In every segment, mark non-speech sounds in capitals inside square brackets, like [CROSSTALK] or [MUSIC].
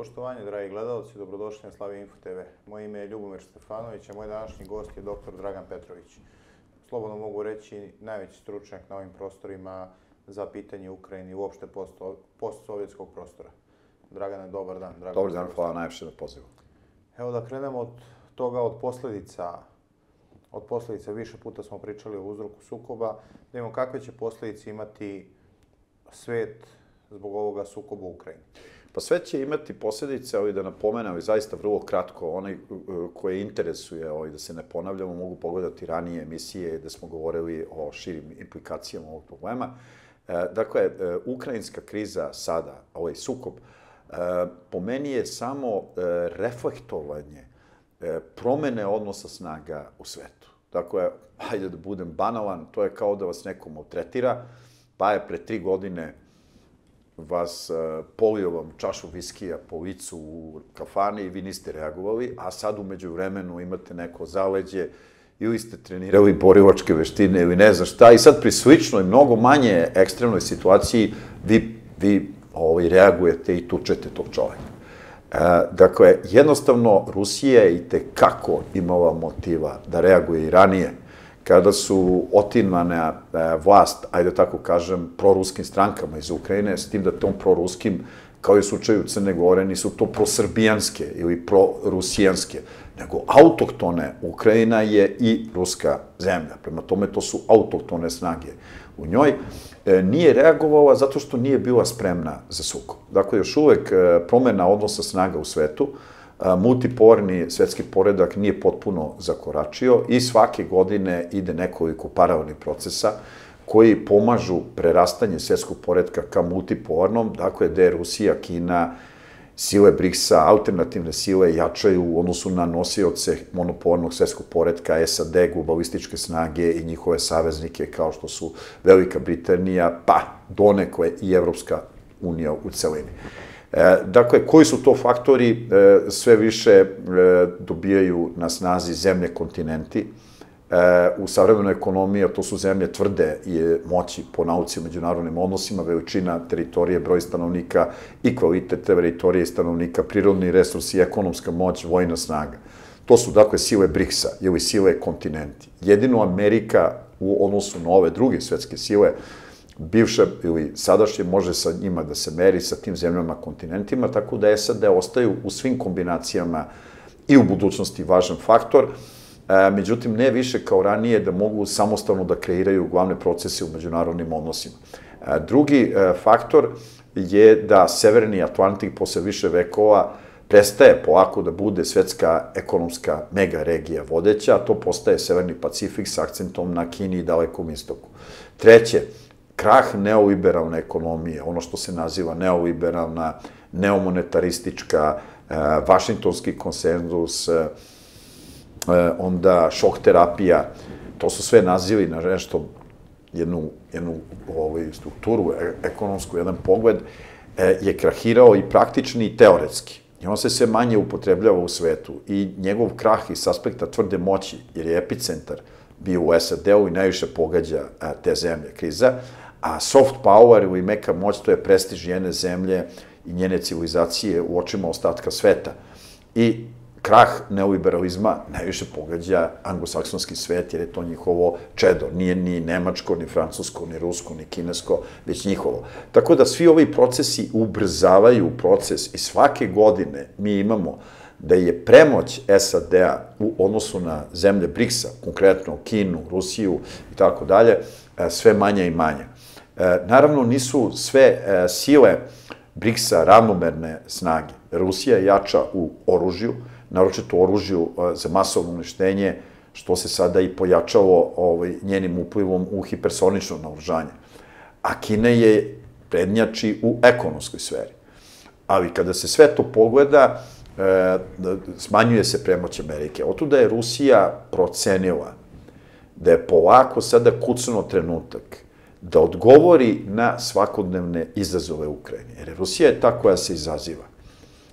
Poštovanje, dragi gledalci, dobrodošli na Slavi Info TV. Moje ime je Ljubomir Stefanović, a moj današnji gost je dr. Dragan Petrović. Slobodno mogu reći najveći stručnjak na ovim prostorima za pitanje Ukrajine i uopšte post-sovjetskog prostora. Dragane, dobar dan. Dragan dobar dan, hvala najviše na pozivu. Evo da krenemo od toga, od posledica od posledica, više puta smo pričali o uzroku sukoba, da imamo kakve će posledice imati svet zbog ovoga sukoba u Ukrajini. Pa sve će imati posljedice, ali da napomenem, i zaista vrlo kratko, onaj koje interesuje, ovaj, da se ne ponavljamo, mogu pogledati ranije emisije da smo govorili o širim implikacijama ovog problema. E, dakle, e, ukrajinska kriza sada, ovaj sukob, e, po meni je samo reflektovanje promene odnosa snaga u svetu. Dakle, hajde da budem banalan, to je kao da vas neko maltretira, pa je pre tri godine vas uh, polio vam čašu viskija po licu u kafani i vi niste reagovali, a sad umeđu vremenu imate neko zaleđe ili ste trenirali borilačke veštine ili ne znam šta i sad pri sličnoj, mnogo manje ekstremnoj situaciji vi, vi ovaj, reagujete i tučete tog čoveka. E, dakle, jednostavno, Rusija je i tekako imala motiva da reaguje i ranije kada su otimane vlast, ajde tako kažem, proruskim strankama iz Ukrajine, s tim da tom proruskim, kao i u slučaju Crne Gore, nisu to prosrbijanske ili prorusijanske, nego autoktone. Ukrajina je i ruska zemlja. Prema tome, to su autoktone snage u njoj. E, nije reagovala zato što nije bila spremna za suko. Dakle, još uvek e, promena odnosa snaga u svetu, multipolarni svetski poredak nije potpuno zakoračio i svake godine ide nekoliko paralelnih procesa koji pomažu prerastanje svetskog poredka ka multipolarnom, dakle, gde je Rusija, Kina, sile BRICS-a, alternativne sile jačaju u odnosu na nosioce monopolarnog svetskog poredka, SAD, globalističke snage i njihove saveznike kao što su Velika Britanija, pa donekle i Evropska unija u celini. E, dakle, koji su to faktori? E, sve više e, dobijaju na snazi zemlje kontinenti. U savremenoj ekonomiji, to su zemlje tvrde i moći po nauci o međunarodnim odnosima, veličina teritorije, broj stanovnika i kvalitet teritorije i stanovnika, prirodni resursi, ekonomska moć, vojna snaga. To su, dakle, sile BRICS-a ili sile kontinenti. Jedino Amerika u odnosu na ove druge svetske sile bivše ili sadašnje može sa njima da se meri sa tim zemljama, kontinentima, tako da SAD ostaju u svim kombinacijama i u budućnosti važan faktor, e, međutim ne više kao ranije da mogu samostalno da kreiraju glavne procese u međunarodnim odnosima. E, drugi e, faktor je da Severni Atlantik posle više vekova prestaje polako da bude svetska ekonomska mega regija vodeća, a to postaje Severni Pacifik sa akcentom na Kini i dalekom istoku. Treće, krah neoliberalne ekonomije, ono što se naziva neoliberalna, neomonetaristička, e, vašingtonski konsenzus, e, e, onda šok terapija, to su sve nazivi na nešto, jednu, jednu ovaj, strukturu ekonomsku, jedan pogled, je krahirao i praktični i teoretski. I on se sve manje upotrebljava u svetu. I njegov krah iz aspekta tvrde moći, jer je epicentar bio u SAD-u i najviše pogađa te zemlje kriza, A soft power ili meka moć, to je prestiž njene zemlje i njene civilizacije u očima ostatka sveta. I krah neoliberalizma najviše pogađa anglosaksonski svet, jer je to njihovo čedo. Nije ni nemačko, ni francusko, ni rusko, ni kinesko, već njihovo. Tako da svi ovi procesi ubrzavaju proces i svake godine mi imamo da je premoć SAD-a u odnosu na zemlje BRICS-a, konkretno Kinu, Rusiju i tako dalje, sve manja i manja. E, naravno, nisu sve e, sile BRICS-a ravnomerne snage. Rusija je jača u oružju, naročito oružju e, za masovno uništenje, što se sada i pojačalo ovaj, njenim uplivom u hipersonično naoružanje. A Kina je prednjači u ekonomskoj sferi. Ali kada se sve to pogleda, smanjuje se premoć Amerike. Otuda je Rusija procenila da je polako sada kucno trenutak da odgovori na svakodnevne izazove Ukrajine. Jer Rusija je ta koja se izaziva.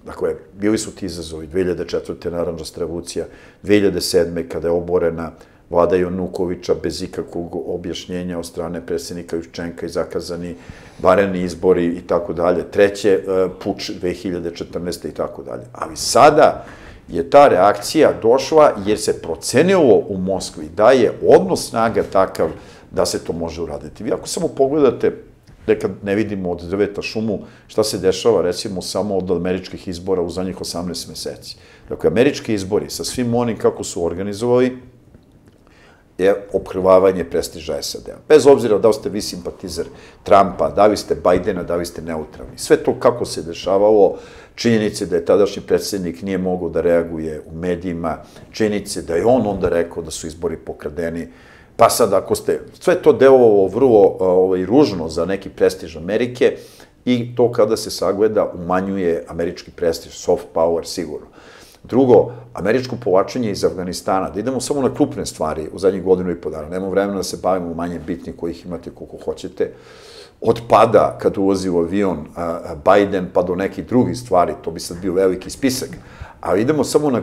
Dakle, bili su ti izazovi 2004. naranđasta revolucija, 2007. kada je oborena vlada Janukovića bez ikakvog objašnjenja od strane predsjednika Juščenka i zakazani vareni izbori i tako dalje. Treće, e, puč 2014. i tako dalje. Ali sada je ta reakcija došla jer se procenilo u Moskvi da je odnos snaga takav da se to može uraditi. Vi ako samo pogledate nekad ne vidimo od drveta šumu, šta se dešava recimo samo od američkih izbora u zadnjih 18 meseci. Dakle, američki izbori sa svim onim kako su organizovali, je opkrvavanje prestiža SAD-a. Bez obzira da li ste vi simpatizer Trumpa, da li ste Bajdena, da li ste neutralni. Sve to kako se dešavalo, činjenice da je tadašnji predsednik nije mogao da reaguje u medijima, činjenice da je on onda rekao da su izbori pokradeni, pa sad ako ste, sve to delovalo vrlo ovaj, ružno za neki prestiž Amerike i to kada se sagleda umanjuje američki prestiž, soft power sigurno. Drugo, američko povlačenje iz Afganistana, da idemo samo na krupne stvari u zadnjih godinu i po dana, nemamo vremena da se bavimo manje bitni kojih imate koliko hoćete, od pada kad ulazi u avion Biden pa do nekih drugih stvari, to bi sad bio veliki spisak, ali idemo samo na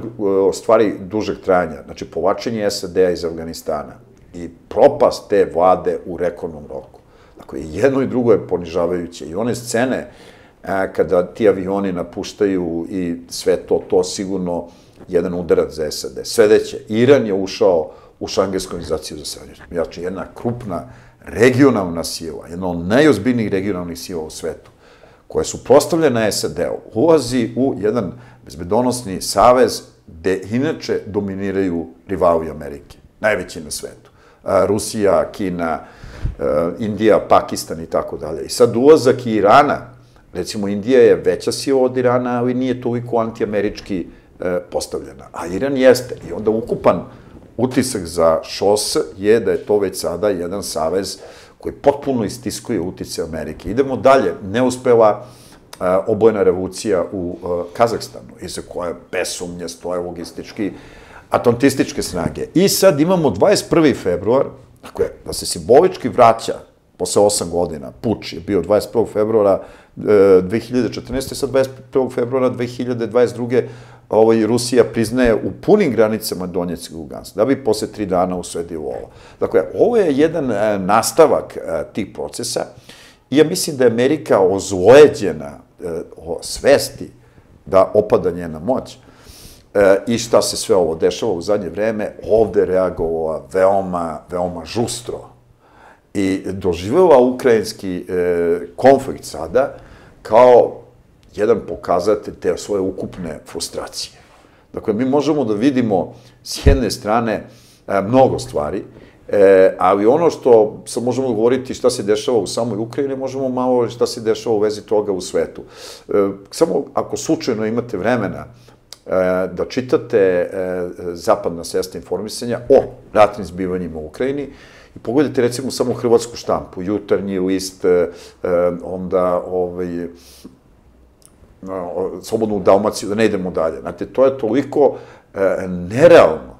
stvari dužeg trajanja, znači povlačenje SAD-a iz Afganistana i propast te vlade u rekordnom roku. Dakle, jedno i drugo je ponižavajuće i one scene kada ti avioni napuštaju i sve to, to sigurno jedan udarac za SAD. Sledeće, Iran je ušao u šangensku organizaciju za saradnju. Znači, jedna krupna regionalna sila, jedna od najozbiljnijih regionalnih sila u svetu, koja su postavljena SAD-u, ulazi u jedan bezbedonosni savez gde inače dominiraju rivali Amerike, najveći na svetu. Rusija, Kina, Indija, Pakistan i tako dalje. I sad ulazak Irana Recimo, Indija je veća sila od Irana, ali nije toliko antiamerički e, postavljena. A Iran jeste. I onda ukupan utisak za ŠOS je da je to već sada jedan savez koji potpuno istiskuje utice Amerike. Idemo dalje. Neuspela e, obojna revolucija u e, Kazahstanu, iza koje besumnje stoje logistički atlantističke snage. I sad imamo 21. februar, dakle, da se simbolički vraća posle 8 godina, puč je bio 21. februara 2014. sa 21. februara 2022. Ovaj, Rusija priznaje u punim granicama Donjeck i Lugansk, da bi posle tri dana usredilo ovo. Dakle, ovo je jedan e, nastavak e, tih procesa i ja mislim da je Amerika ozlojeđena e, o svesti da opada njena moć i šta se sve ovo dešava u zadnje vreme, ovde reagovala veoma, veoma žustro i doživela ukrajinski konflikt sada kao jedan pokazatelj te svoje ukupne frustracije. Dakle, mi možemo da vidimo s jedne strane e, mnogo stvari, e, ali ono što sad možemo govoriti šta se dešava u samoj Ukrajini, možemo malo šta se dešava u vezi toga u svetu. E, samo ako slučajno imate vremena, e, da čitate e, zapadna sesta informisanja o ratnim zbivanjima u Ukrajini, I pogledajte recimo samo hrvatsku štampu, jutarnji list, e, e onda ovaj, slobodnu Dalmaciju, da ne idemo dalje. Znate, to je toliko nerealno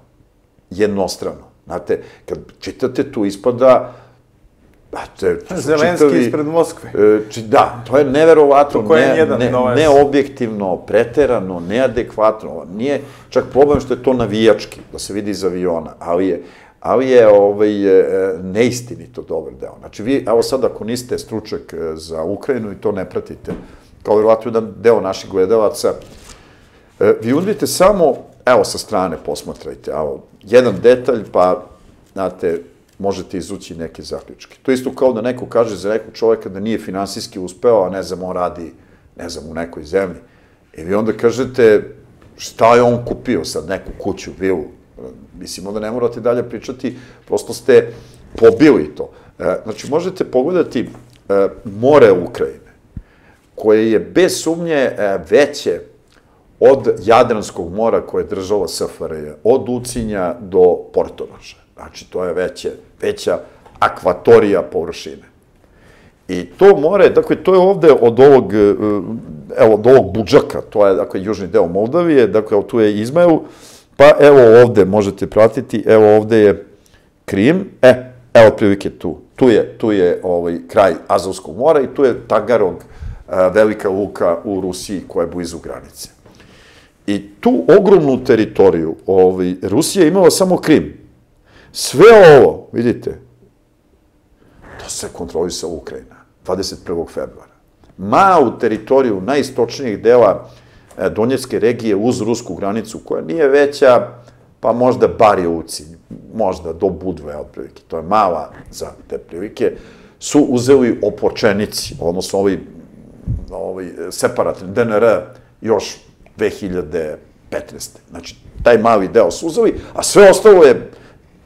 jednostrano. Znate, kad čitate tu ispada, Znate, Zelenski čitavi, ispred Moskve. E, či, da, to je neverovatno, to je ne, jedan ne, neobjektivno, preterano, neadekvatno. Nije čak problem što je to navijački, da se vidi iz aviona, ali je ali je ovaj, e, neistinito dobar deo. Znači, vi, evo sad, ako niste stručak e, za Ukrajinu i to ne pratite, kao vjerovatno jedan deo naših gledalaca, vi udvite samo, evo sa strane posmatrajte, evo, jedan detalj, pa, znate, možete izući neke zaključke. To isto kao da neko kaže za nekog čoveka da nije finansijski uspeo, a ne znam, on radi, ne znam, u nekoj zemlji. I vi onda kažete, šta je on kupio sad, neku kuću, vilu, Mislimo da ne morate dalje pričati, prosto ste pobili to. E, znači, možete pogledati e, more Ukrajine, koje je bez sumnje e, veće od Jadranskog mora koje je držala SFRJ, od Ucinja do Portoroža. Znači, to je veće, veća akvatorija površine. I to more, dakle, to je ovde od ovog, evo, od ovog Budžaka, to je, dakle, južni deo Moldavije, dakle, tu je Izmael, Pa evo ovde možete pratiti, evo ovde je Krim, e, evo prilike tu. Tu je, tu je ovaj, kraj Azovskog mora i tu je Tagarog, a, velika luka u Rusiji koja je blizu granice. I tu ogromnu teritoriju ovaj, Rusija je imala samo Krim. Sve ovo, vidite, to se kontrolisala Ukrajina, 21. februara. Malu teritoriju najistočnijih dela e, Donjecke regije uz rusku granicu, koja nije veća, pa možda bar je uci, možda do Budve, otprilike, to je mala za te prilike, su uzeli opočenici, odnosno ovi, ovi separatni DNR još 2015. Znači, taj mali deo su uzeli, a sve ostalo je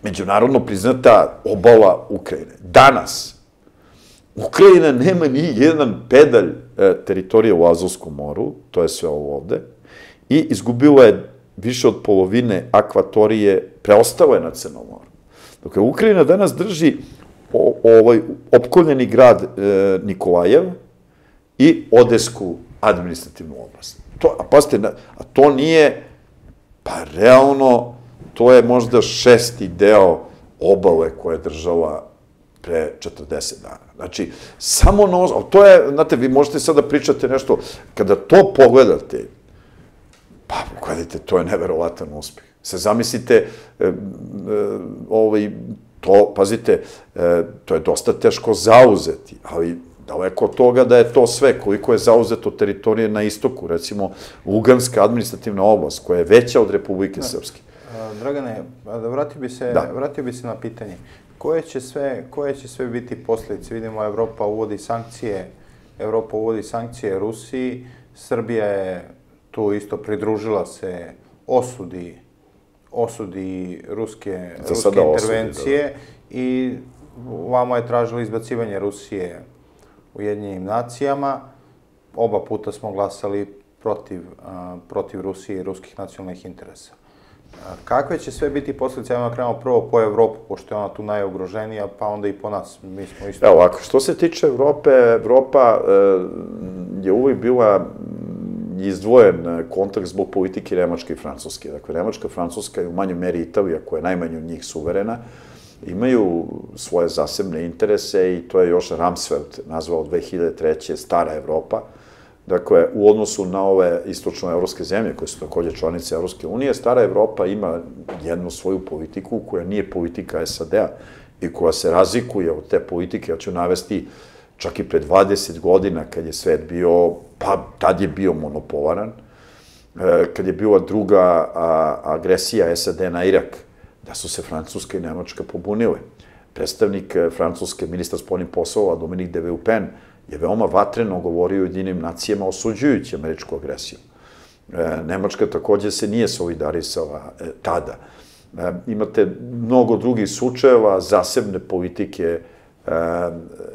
međunarodno priznata obala Ukrajine. Danas, Ukrajina nema ni jedan pedalj e, teritorije u Azovskom moru, to je sve ovo ovde, i izgubila je više od polovine akvatorije, preostalo je na Crnom moru. Dakle, Ukrajina danas drži ovaj opkoljeni grad e, Nikolajev i Odesku administrativnu oblast. To, a pazite, a to nije, pa realno, to je možda šesti deo obale koje je država pre 40 dana. Znači, samo na to je, znate, vi možete sada da pričate nešto, kada to pogledate, pa, gledajte, to je neverovatan uspeh. Se zamislite, e, e, ovaj, to, pazite, e, to je dosta teško zauzeti, ali daleko od toga da je to sve, koliko je zauzeto teritorije na istoku, recimo Luganska administrativna oblast, koja je veća od Republike da. Srpske. Dragane, da vratio bi se, da. vratio bi se na pitanje. Koje će sve, koje će sve biti posljedice? Vidimo, Evropa uvodi sankcije, Evropa uvodi sankcije Rusiji, Srbija je tu isto pridružila se osudi osudi ruske, ruske intervencije osudi, da, da. i vama je tražilo izbacivanje Rusije u jednjim nacijama. Oba puta smo glasali protiv, a, protiv Rusije i ruskih nacionalnih interesa. Kakve će sve biti posljedice? Evo krenemo prvo po Evropu, pošto je ona tu najugroženija, pa onda i po nas. Mi smo isto... Evo ovako, što se tiče Evrope, Evropa e, je uvijek bila izdvojen kontakt zbog politike Nemačke i Francuske. Dakle, Nemačka, Francuska i u manjoj meri Italija, koja je najmanje od njih suverena, imaju svoje zasebne interese i to je još Ramsfeld nazvao 2003. Stara Evropa. Dakle, u odnosu na ove istočnoevropske zemlje, koje su takođe članice Evropske unije, Stara Evropa ima jednu svoju politiku koja nije politika SAD-a i koja se razlikuje od te politike. Ja ću navesti čak i pre 20 godina, kad je svet bio, pa tad je bio monopolaran, e, kad je bila druga agresija SAD na Irak, da su se Francuska i Nemačka pobunile. Predstavnik e, Francuske, ministar spolnih poslova, Dominik de Villepin, je veoma vatreno govorio jedinim nacijama osuđujući američku agresiju. E, Nemačka takođe se nije solidarisala tada. Imate mnogo drugih slučajeva, zasebne politike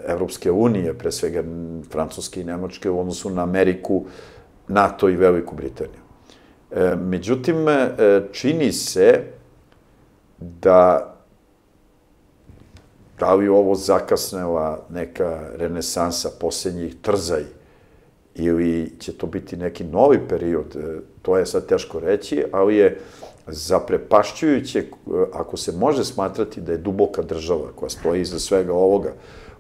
Evropske unije, pre svega Francuske i Nemačke, u odnosu na Ameriku, NATO i Veliku Britaniju. E, međutim, e, čini se da da li ovo zakasnela neka renesansa posljednjih trzaj ili će to biti neki novi period, e, to je sad teško reći, ali je zaprepašćujuće, ako se može smatrati da je duboka država koja stoji iza svega ovoga,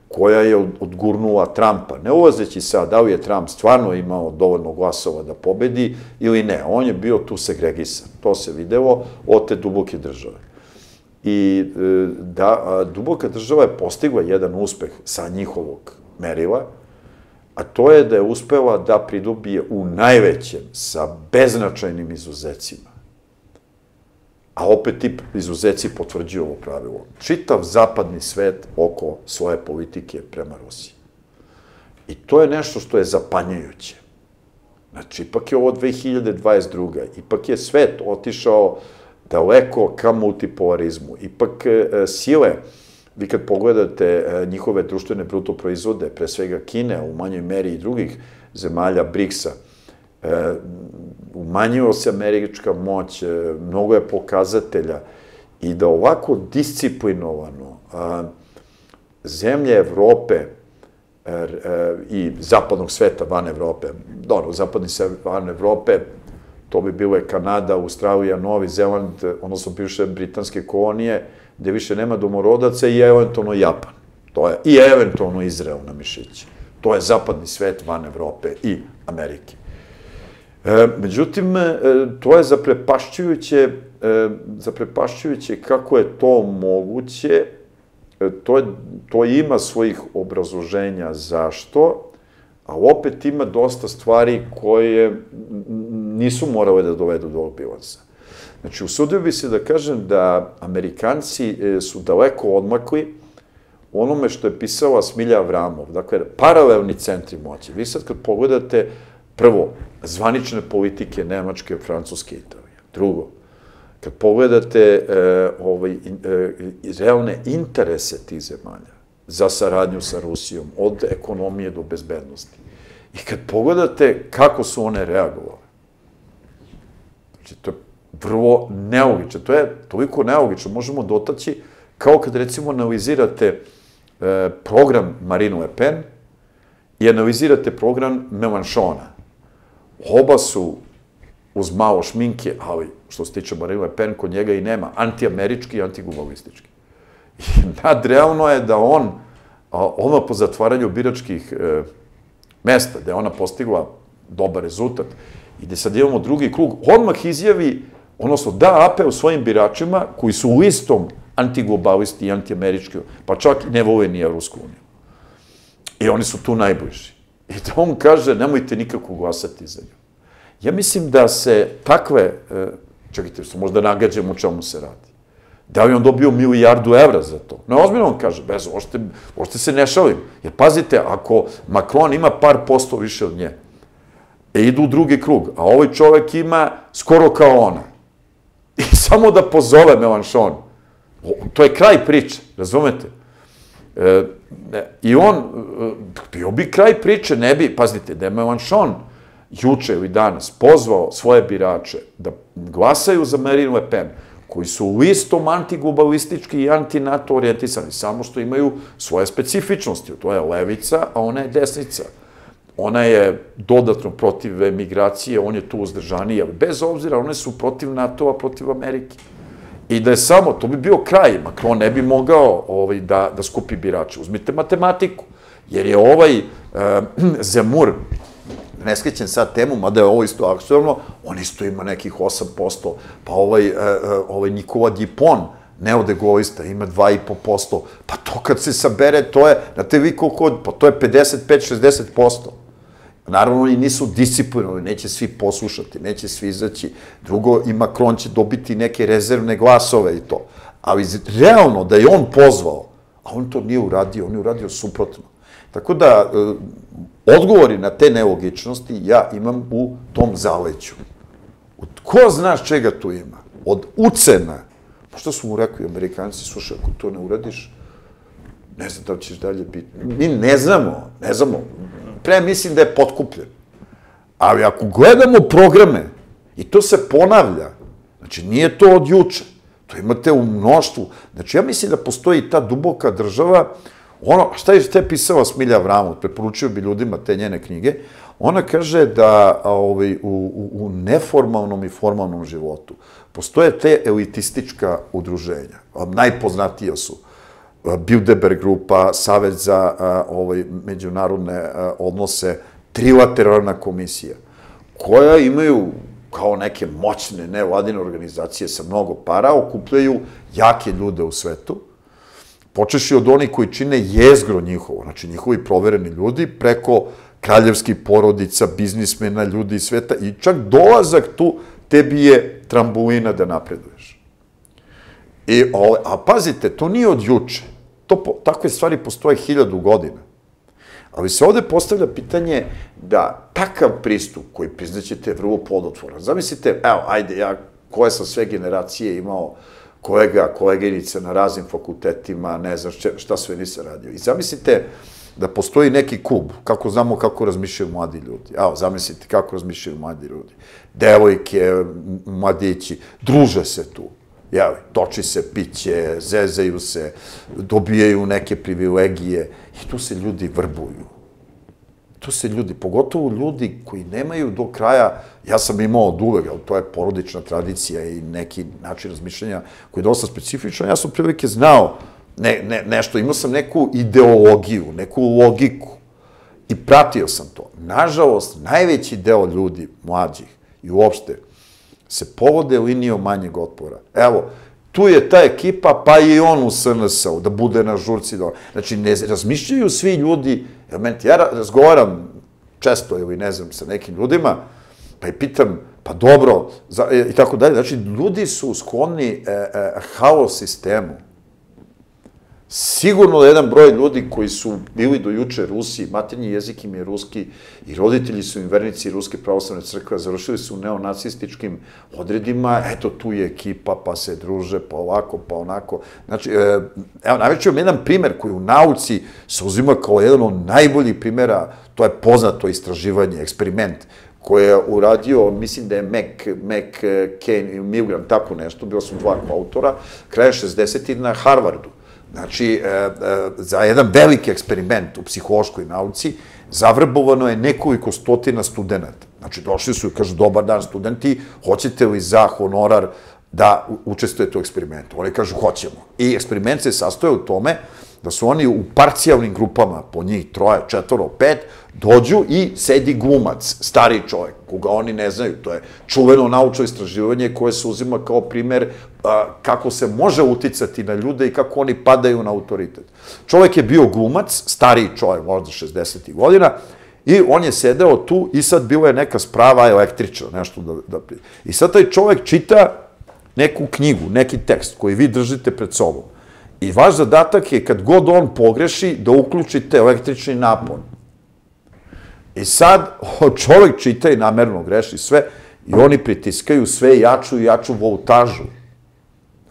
koja je odgurnula Trumpa, ne ulazeći sad da li je Trump stvarno imao dovoljno glasova da pobedi ili ne, on je bio tu segregisan, to se videlo od te duboke države. I e, da, duboka država je postigla jedan uspeh sa njihovog merila, a to je da je uspela da pridobije u najvećem sa beznačajnim izuzecima a opet ti izuzeci potvrđuju ovo pravilo. Čitav zapadni svet oko svoje politike prema Rusiji. I to je nešto što je zapanjujuće. Znači, ipak je ovo 2022. Ipak je svet otišao daleko ka multipolarizmu. Ipak e, sile, vi kad pogledate e, njihove društvene bruto proizvode, pre svega Kine, u manjoj meri i drugih zemalja BRICS-a, e, umanjio se američka moć, mnogo je pokazatelja i da ovako disciplinovano zemlje Evrope i zapadnog sveta van Evrope, dobro, zapadni svet van Evrope, to bi bile Kanada, Australija, Novi Zeland, odnosno bivše britanske kolonije, gde više nema domorodaca i eventualno Japan. To je, I eventualno Izrael na mišići. To je zapadni svet van Evrope i Amerike. E, međutim, e, to je zaprepašćujuće e, zaprepašćujuće kako je to moguće, e, to, je, to ima svojih obrazloženja zašto, a opet ima dosta stvari koje nisu morale da dovedu do ovog bilansa. Znači, usudio bi se da kažem da Amerikanci e, su daleko odmakli onome što je pisala Smilja Avramov, dakle, paralelni centri moći. Vi sad kad pogledate, prvo, zvanične politike Nemačke, Francuske i Italije. Drugo, kad pogledate e, ovaj, e, realne interese tih zemalja za saradnju sa Rusijom, od ekonomije do bezbednosti, i kad pogledate kako su one reagovale, znači, to je vrlo nelogično. To je toliko nelogično, možemo dotaći kao kad recimo analizirate e, program Marine Le Pen i analizirate program Melanchona. Oba su uz malo šminke, ali što se tiče Marine Le Pen, kod njega i nema, antiamerički i antigumalistički. I [LAUGHS] nadrealno je da on, ono po zatvaranju biračkih e, mesta, da je ona postigla dobar rezultat i da sad imamo drugi krug, odmah izjavi odnosno da apel svojim biračima koji su u istom antiglobalisti i antiamerički, pa čak i ne vole ni Evropsku uniju. I oni su tu najbliži. I da on kaže, nemojte nikako glasati za nju. Ja mislim da se takve, e, čekajte, što možda nagađamo u čemu se radi. Da li on dobio milijardu evra za to? Ne, ozbiljno on kaže, bez, ošte, ošte se ne šalim. Jer pazite, ako Macron ima par posto više od nje, e idu u drugi krug, a ovaj čovek ima skoro kao ona, I [LAUGHS] samo da pozove Melanchon. To je kraj priče, razumete? E, I on, e, bio bi kraj priče, ne bi, pazite, da je Melanchon juče ili danas pozvao svoje birače da glasaju za Marine Le Pen, koji su u istom antiglobalistički i anti-NATO orijentisani, samo što imaju svoje specifičnosti. To je levica, a ona je desnica ona je dodatno protiv emigracije, on je tu uzdržaniji, ali bez obzira, one su protiv NATO-a, protiv Amerike. I da je samo, to bi bio kraj, Macron ne bi mogao ovaj, da, da skupi birače. Uzmite matematiku, jer je ovaj uh, [CLEARS THROAT] Zemur, ne skrećem sad temu, mada je ovo isto aktualno, on isto ima nekih 8%, pa ovaj, uh, ovaj Nikola Dipon, neodegoista, ima 2,5%, pa to kad se sabere, to je, znate vi koliko, pa to je 55-60%. Naravno, oni nisu disciplinovani, neće svi poslušati, neće svi izaći. Drugo, i Macron će dobiti neke rezervne glasove i to. Ali realno da je on pozvao, a on to nije uradio, on je uradio suprotno. Tako da, e, odgovori na te nelogičnosti ja imam u tom zaleću. Ko znaš čega tu ima? Od ucena. Pa što su mu rekli amerikanci, slušaj, ako to ne uradiš, ne znam da li ćeš dalje biti. Mi ne znamo, ne znamo, pre mislim da je potkupljen. Ali ako gledamo programe, i to se ponavlja, znači nije to od juče, to imate u mnoštvu, znači ja mislim da postoji ta duboka država, ono, šta je, je pisala Smilja Vramov, preporučio bi ljudima te njene knjige, ona kaže da ovaj, u, u, u neformalnom i formalnom životu postoje te elitistička udruženja, najpoznatija su Bilderberg grupa, Savet za ovaj, međunarodne odnose, trilateralna komisija, koja imaju kao neke moćne nevladine organizacije sa mnogo para, okupljaju jake ljude u svetu, počeši od onih koji čine jezgro njihovo, znači njihovi provereni ljudi, preko kraljevskih porodica, biznismena, ljudi iz sveta i čak dolazak tu tebi je trambolina da napreduješ. I, a pazite, to nije od juče. To, takve stvari postoje hiljadu godina. Ali se ovde postavlja pitanje da takav pristup, koji priznaćete vrlo plodotvoran, zamislite, evo, ajde, ja koje sam sve generacije imao, kolega, koleginice na raznim fakultetima, ne znam šta, šta sve nisam radio. I zamislite da postoji neki klub, kako znamo kako razmišljaju mladi ljudi. Evo, zamislite kako razmišljaju mladi ljudi. Devojke, mladići, druže se tu jeli, toči se piće, zezaju se, dobijaju neke privilegije i tu se ljudi vrbuju. Tu se ljudi, pogotovo ljudi koji nemaju do kraja, ja sam imao od uvek, ali to je porodična tradicija i neki način razmišljanja koji je dosta specifičan, ja sam prilike znao ne, ne, nešto, imao sam neku ideologiju, neku logiku i pratio sam to. Nažalost, najveći deo ljudi, mlađih i uopšte, se povode linijom manjeg otpora. Evo, tu je ta ekipa, pa i on u SNS-u, da bude na žurci. Da... Znači, ne razmišljaju svi ljudi, ja razgovaram često ili ne znam sa nekim ljudima, pa i pitam, pa dobro, za, i tako dalje. Znači, ljudi su skloni e, e, haos sistemu. Sigurno da jedan broj ljudi koji su bili do juče Rusi, maternji jezik im je ruski i roditelji su im vernici Ruske pravoslavne crkve, završili su u neonacističkim odredima, eto tu je ekipa, pa se druže, pa ovako, pa onako. Znači, e, evo, najveći vam jedan primer koji u nauci se uzima kao jedan od najboljih primera, to je poznato istraživanje, eksperiment, koje je uradio, mislim da je Mac, Mac Kane Milgram, tako nešto, bilo su dva autora, kraje 60. na Harvardu Znači, e, e, za jedan veliki eksperiment u psihološkoj nauci zavrbovano je nekoliko stotina studenta. Znači, došli su i kažu, dobar dan studenti, hoćete li za honorar da učestvujete u eksperimentu? Oni kažu, hoćemo. I eksperiment se sastoje u tome da su oni u parcijalnim grupama, po njih troje, četvoro, pet, dođu i sedi glumac, stari čovjek, koga oni ne znaju. To je čuveno naučno istraživanje koje se uzima kao primer a, kako se može uticati na ljude i kako oni padaju na autoritet. Čovjek je bio glumac, stariji čovjek, možda 60. godina, I on je sedeo tu i sad bila je neka sprava električna, nešto da, da... I sad taj čovjek čita neku knjigu, neki tekst koji vi držite pred sobom. I vaš zadatak je kad god on pogreši da uključite električni napon. I sad [LAUGHS] čovjek čita i namerno greši sve i oni pritiskaju sve jaču i jaču voltažu.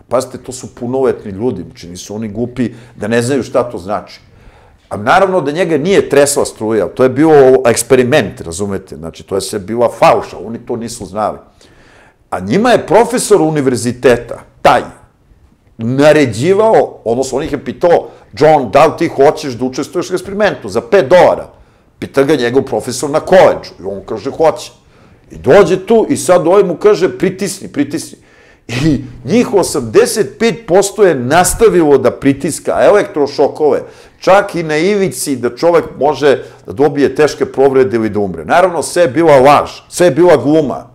Pazite, to su punoletni ljudi, znači nisu oni gupi da ne znaju šta to znači. A naravno da njega nije tresla struja, to je bio eksperiment, razumete, znači to je se bila falša, oni to nisu znali. A njima je profesor univerziteta, taj, naređivao, odnosno on ih je pitao, John, da li ti hoćeš da učestvuješ u eksperimentu za 5 dolara? Pita ga njegov profesor na koleđu i on kaže hoće. I dođe tu i sad ovaj mu kaže pritisni, pritisni. I njih 85% je nastavilo da pritiska elektrošokove, čak i na ivici da čovek može da dobije teške povrede ili da umre. Naravno, sve je bila laž, sve je bila gluma.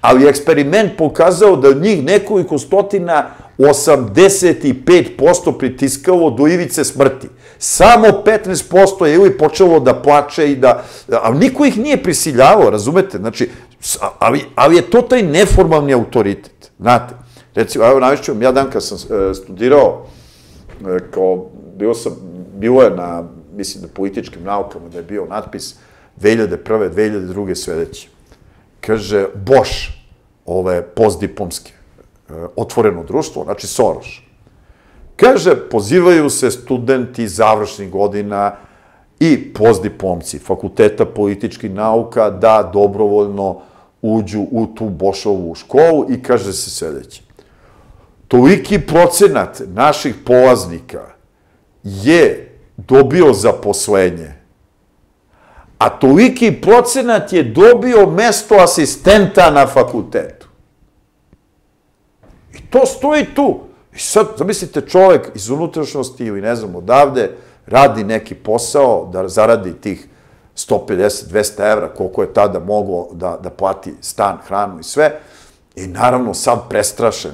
Ali eksperiment pokazao da njih nekoliko stotina 85% pritiskalo do ivice smrti. Samo 15% je ili počelo da plače i da... A niko ih nije prisiljavao, razumete? Znači, ali, ali je to taj neformalni autoritet, znate. Recimo, evo navišću vam, ja dan kad sam e, studirao, e, kao, bio sam, bilo je na, mislim, na političkim naukama da je bio natpis 2001. 2002. sledeće. Kaže, Bosch, ove postdiplomske, e, otvoreno društvo, znači Soros. Kaže, pozivaju se studenti završnih godina i postdiplomci fakulteta političkih nauka da dobrovoljno uđu u tu Bošovu školu i kaže se sledeće. Toliki procenat naših polaznika je dobio zaposlenje, a toliki procenat je dobio mesto asistenta na fakultetu. I to stoji tu. I sad, zamislite, čovek iz unutrašnosti ili ne znam odavde radi neki posao da zaradi tih 150-200 evra, koliko je tada moglo da, da plati stan, hranu i sve, I naravno, sad prestrašen,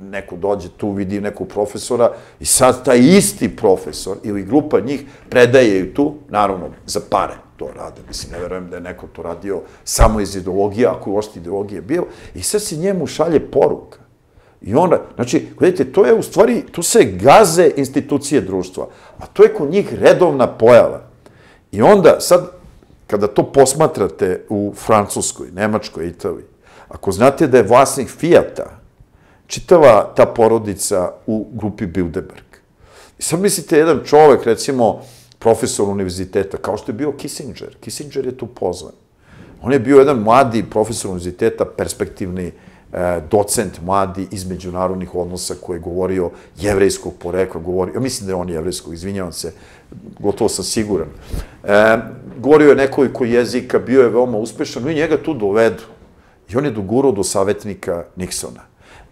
neko dođe tu, vidi nekog profesora i sad taj isti profesor ili grupa njih predaje ju tu, naravno, za pare to rade. Mislim, ne verujem da je neko to radio samo iz ideologije, ako je ošte ideologije bio. I sad se njemu šalje poruka. I onda, znači, gledajte, to je u stvari, tu se gaze institucije društva, a to je kod njih redovna pojava. I onda, sad, kada to posmatrate u Francuskoj, Nemačkoj, Italiji, ako znate da je vlasnik Fijata, čitava ta porodica u grupi Bilderberg. I sad mislite, jedan čovek, recimo, profesor univerziteta, kao što je bio Kissinger. Kissinger je tu pozvan. On je bio jedan mladi profesor univerziteta, perspektivni e, docent mladi iz međunarodnih odnosa koji je govorio jevrejskog porekla, govorio, ja mislim da je on jevrejskog, izvinjavam se, gotovo sam siguran. E, govorio je nekoliko jezika, bio je veoma uspešan, i njega tu dovedu. I on je dogurao do savjetnika Nixona.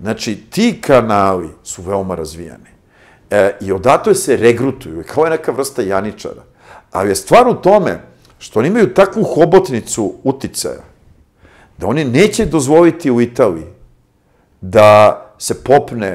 Znači, ti kanali su veoma razvijani. E, I odato se regrutuju, kao je neka vrsta janičara. Ali je stvar u tome što oni imaju takvu hobotnicu uticaja, da oni neće dozvoliti u Italiji da se popne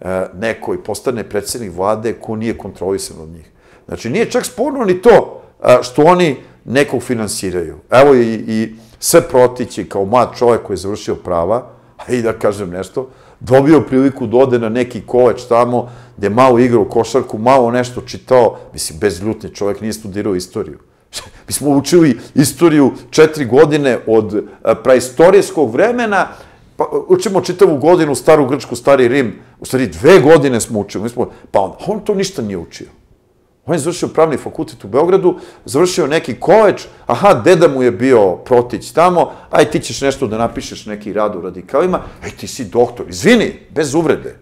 e, neko i postane predsednik vlade ko nije kontrolisan od njih. Znači, nije čak sporno ni to e, što oni nekog finansiraju. Evo i, i sve protići kao mlad čovjek koji je završio prava, [LAUGHS] a i da kažem nešto, dobio priliku da ode na neki koleč tamo, gde malo igrao košarku, malo nešto čitao, mislim, bez ljutnje, čovjek nije studirao istoriju. [LAUGHS] Mi smo učili istoriju četiri godine od e, praistorijskog vremena, pa učimo čitavu godinu staru Grčku, stari Rim, u stvari dve godine smo učili, mi smo, pa on, on to ništa nije učio. On je završio pravni fakultet u Beogradu, završio neki koleč, aha, deda mu je bio protić tamo, aj ti ćeš nešto da napišeš neki rad u radikalima, ej ti si doktor, izvini, bez uvrede.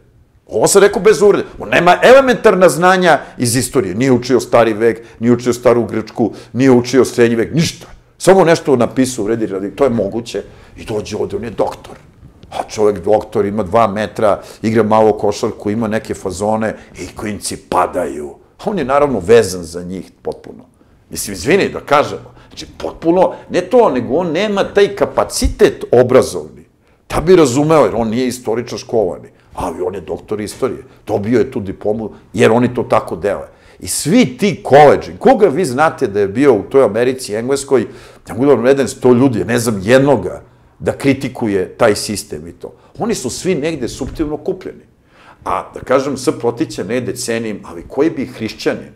Ovo sam rekao bez uvrede. On nema elementarna znanja iz istorije. Nije učio stari vek, nije učio staru Grčku, nije učio srednji vek, ništa. Samo nešto napisao u redi radi, to je moguće. I dođe ovde, on je doktor. A čovek doktor, ima dva metra, igra malo košarku, ima neke fazone i klinci padaju On je naravno vezan za njih potpuno. Mislim, izvini da kažemo. Znači, potpuno, ne to, nego on nema taj kapacitet obrazovni da bi razumeo, jer on nije istoričar školovani, ali on je doktor istorije. Dobio je tu diplomu, jer oni to tako dele. I svi ti koleđi, koga vi znate da je bio u toj Americi, Engleskoj, ja mogu da vam redem sto ljudi, ne znam jednoga, da kritikuje taj sistem i to. Oni su svi negde subtilno kupljeni. A, da kažem, S protiće ne decenijim, ali koji bi hrišćanin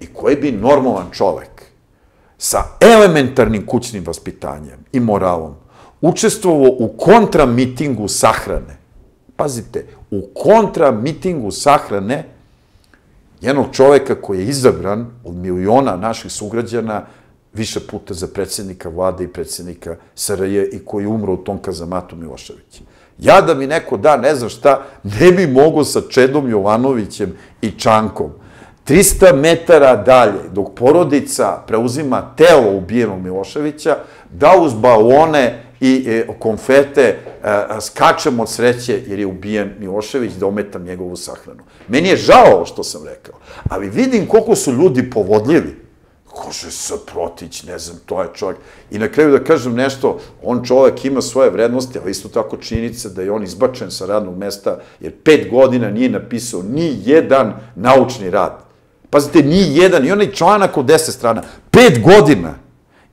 i koji bi normalan čovek sa elementarnim kućnim vaspitanjem i moralom učestvovao u kontramitingu sahrane. Pazite, u kontramitingu sahrane jednog čoveka koji je izabran od miliona naših sugrađana više puta za predsednika vlade i predsednika SRJ i koji umro u tom kazamatu Miloševića. Ja da mi neko da, ne znam šta, ne bi mogo sa Čedom Jovanovićem i Čankom. 300 metara dalje, dok porodica preuzima telo ubijenog Miloševića, da uz balone i e, konfete e, skačem od sreće jer je ubijen Milošević da ometam njegovu sahranu. Meni je žao što sam rekao, ali vidim koliko su ljudi povodljivi Kože S. Protić, ne znam, to je čovjek. I na kraju da kažem nešto, on čovjek ima svoje vrednosti, ali isto tako činjenica da je on izbačen sa radnog mesta, jer pet godina nije napisao ni jedan naučni rad. Pazite, ni jedan, i onaj članak od deset strana. Pet godina!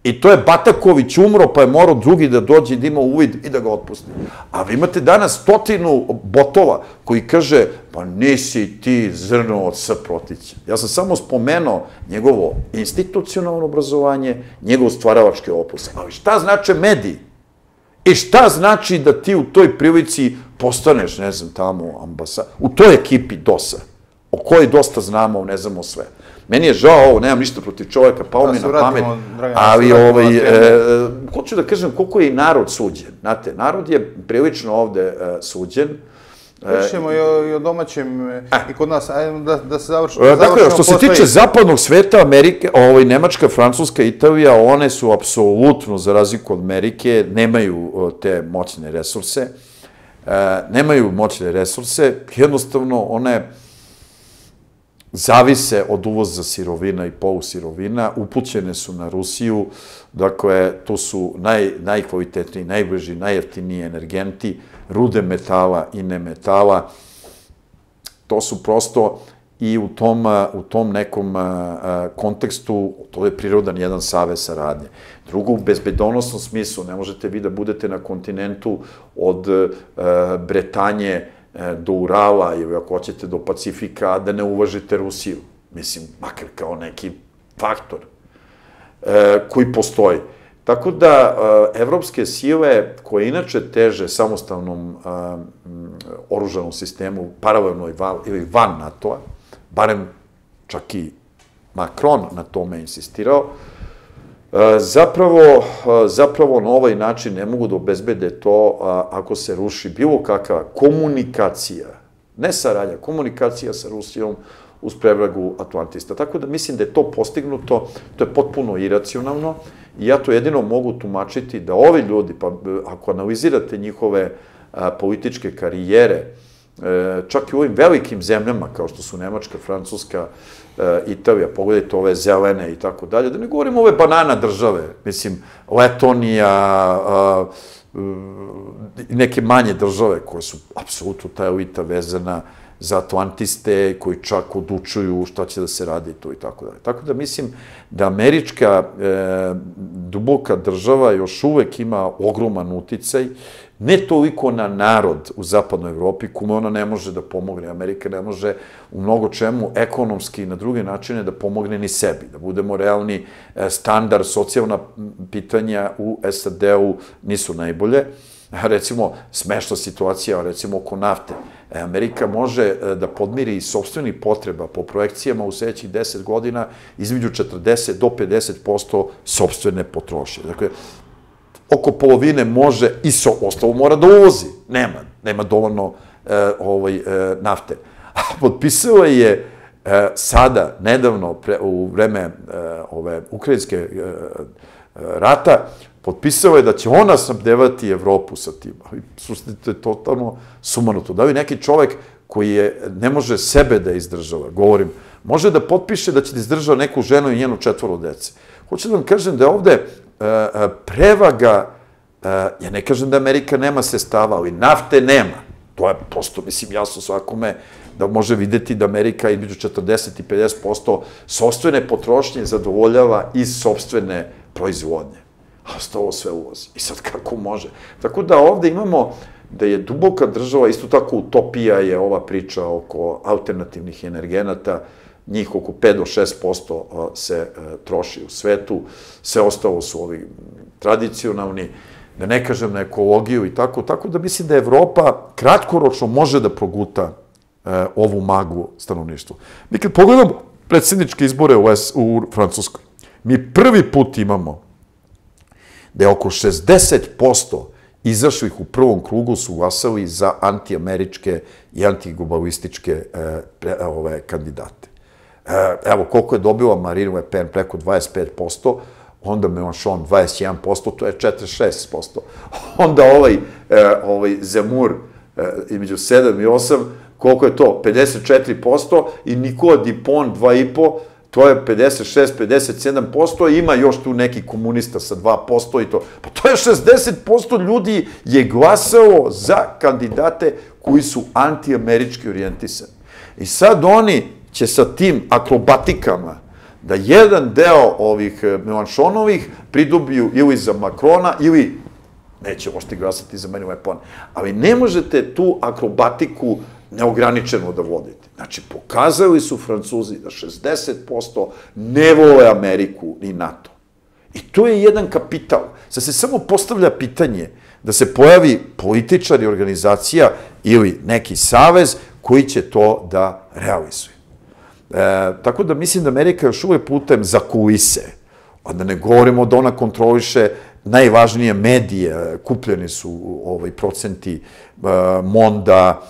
I to je Bataković umro, pa je morao drugi da dođe i da ima uvid i da ga otpusti. A vi imate danas stotinu botova koji kaže, pa nisi ti zrno od S protića. Ja sam samo spomenuo njegovo institucionalno obrazovanje, njegov stvaravački opus. Ali šta znače mediji? I šta znači da ti u toj prilici postaneš, ne znam, tamo ambasad, u toj ekipi DOS-a, o kojoj dosta znamo, ne znamo sve. Meni je žao ovo, nemam ništa protiv čoveka, pao da mi na pamet, Dragan, ali ovaj, e, hoću da kažem koliko je i narod suđen. Znate, narod je prilično ovde e, suđen, Pričamo i o, i o domaćem i kod nas, ajde da, da se završimo. Da dakle, što se tiče zapadnog sveta, Amerike, ovaj, Nemačka, Francuska, Italija, one su apsolutno, za razliku od Amerike, nemaju te moćne resurse, e, nemaju moćne resurse, jednostavno one zavise od uvoza sirovina i polusirovina, upućene su na Rusiju, dakle, to su naj, najkvalitetniji, najbliži, najjeftiniji energenti, rude metala i nemetala, to su prosto i u tom, u tom nekom kontekstu, to je prirodan jedan save saradnje. Drugo, u bezbedonosnom smislu, ne možete vi da budete na kontinentu od Bretanje, do Urala ili ako hoćete do Pacifika, da ne uvažite Rusiju. Mislim, makar kao neki faktor e, koji postoji. Tako da, e, evropske sile, koje inače teže samostalnom e, oružanom sistemu, paralelno ili van NATO-a, barem čak i Macron na tome insistirao, Zapravo, zapravo na ovaj način ne mogu da obezbede to ako se ruši bilo kakva komunikacija, ne saradnja, komunikacija sa Rusijom uz prevragu Atlantista. Tako da mislim da je to postignuto, to je potpuno iracionalno i ja to jedino mogu tumačiti da ovi ljudi, pa ako analizirate njihove političke karijere, e, čak i u ovim velikim zemljama kao što su Nemačka, Francuska, Italija, pogledajte ove zelene i tako dalje, da ne govorimo ove banana države, mislim, Letonija, neke manje države koje su apsolutno ta elita vezana za atlantiste koji čak odlučuju šta će da se radi tu i tako dalje. Tako da mislim da američka e, duboka država još uvek ima ogroman uticaj, ne toliko na narod u zapadnoj Evropi, kome ona ne može da pomogne. Amerika ne može u mnogo čemu ekonomski i na druge načine da pomogne ni sebi. Da budemo realni, e, standard, socijalna pitanja u SAD-u nisu najbolje. [LAUGHS] Recimo, smešna situacija, recimo oko nafte E, Amerika može e, da podmiri sobstveni potreba po projekcijama u sledećih 10 godina između 40 do 50% sobstvene potrošnje. Dakle, oko polovine može i so, ostalo mora da uvozi. Nema, nema dovoljno e, ovaj, e, nafte. [LAUGHS] A potpisao je e, sada, nedavno, pre, u vreme e, ove ukrajinske e, rata, potpisao je da će ona snabdevati Evropu sa tim. Ali, to je totalno sumanuto. Da li neki čovek koji je, ne može sebe da izdržava, govorim, može da potpiše da će da izdržava neku ženu i njenu četvoro dece. Hoću da vam kažem da je ovde uh, prevaga, uh, ja ne kažem da Amerika nema sestava, ali nafte nema. To je prosto, mislim, jasno svakome da može videti da Amerika između 40 i 50% sobstvene potrošnje zadovoljava iz sobstvene proizvodnje a ostalo sve uvozi. I sad kako može? Tako da ovde imamo da je duboka država, isto tako utopija je ova priča oko alternativnih energenata, njih oko 5 do 6% se e, troši u svetu, sve ostalo su ovi tradicionalni, da ne kažem na ekologiju i tako, tako da mislim da Evropa kratkoročno može da proguta e, ovu magu stanovništva. Mi kad pogledamo predsjedničke izbore u, S, u Francuskoj, mi prvi put imamo da je oko 60% izašlih u prvom krugu su glasali za antiameričke i antiglobalističke e, ove kandidate. E, evo, koliko je dobila Marine Le Pen, preko 25%, onda Mélenchon 21%, to je 46%. [LAUGHS] Onda ovaj, e, ovaj Zemur između 7 i 8, koliko je to? 54% i Nicola Dupont 2,5%, to je 56-57%, ima još tu neki komunista sa 2% i to. Pa to je 60% ljudi je glasao za kandidate koji su antiamerički orijentisani. I sad oni će sa tim akrobatikama da jedan deo ovih eh, Melanšonovih pridobiju ili za Makrona ili neće možete glasati za meni Lepon. Ali ne možete tu akrobatiku neograničeno da vodite. Znači, pokazali su Francuzi da 60% ne vole Ameriku ni NATO. I to je jedan kapital. Sad se samo postavlja pitanje da se pojavi političar i organizacija ili neki savez koji će to da realizuje. E, tako da mislim da Amerika još uvek putem za kulise, a da ne govorimo da ona kontroliše najvažnije medije, kupljeni su ovaj procenti e, Monda,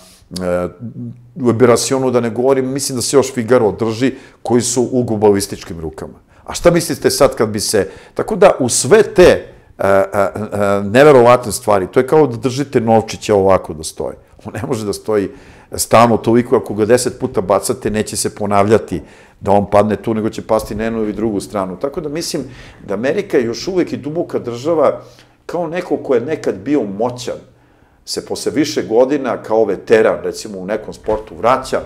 u Liberacionu, da ne govorim, mislim da se još Figaro drži, koji su u globalističkim rukama. A šta mislite sad kad bi se... Tako da u sve te a, a, neverovatne stvari, to je kao da držite novčića ovako da stoji. On ne može da stoji stalno toliko, ako ga deset puta bacate, neće se ponavljati da on padne tu, nego će pasti na jednu ili drugu stranu. Tako da mislim da Amerika je još uvek i duboka država kao neko ko je nekad bio moćan, se posle više godina kao veteran, recimo u nekom sportu, vraća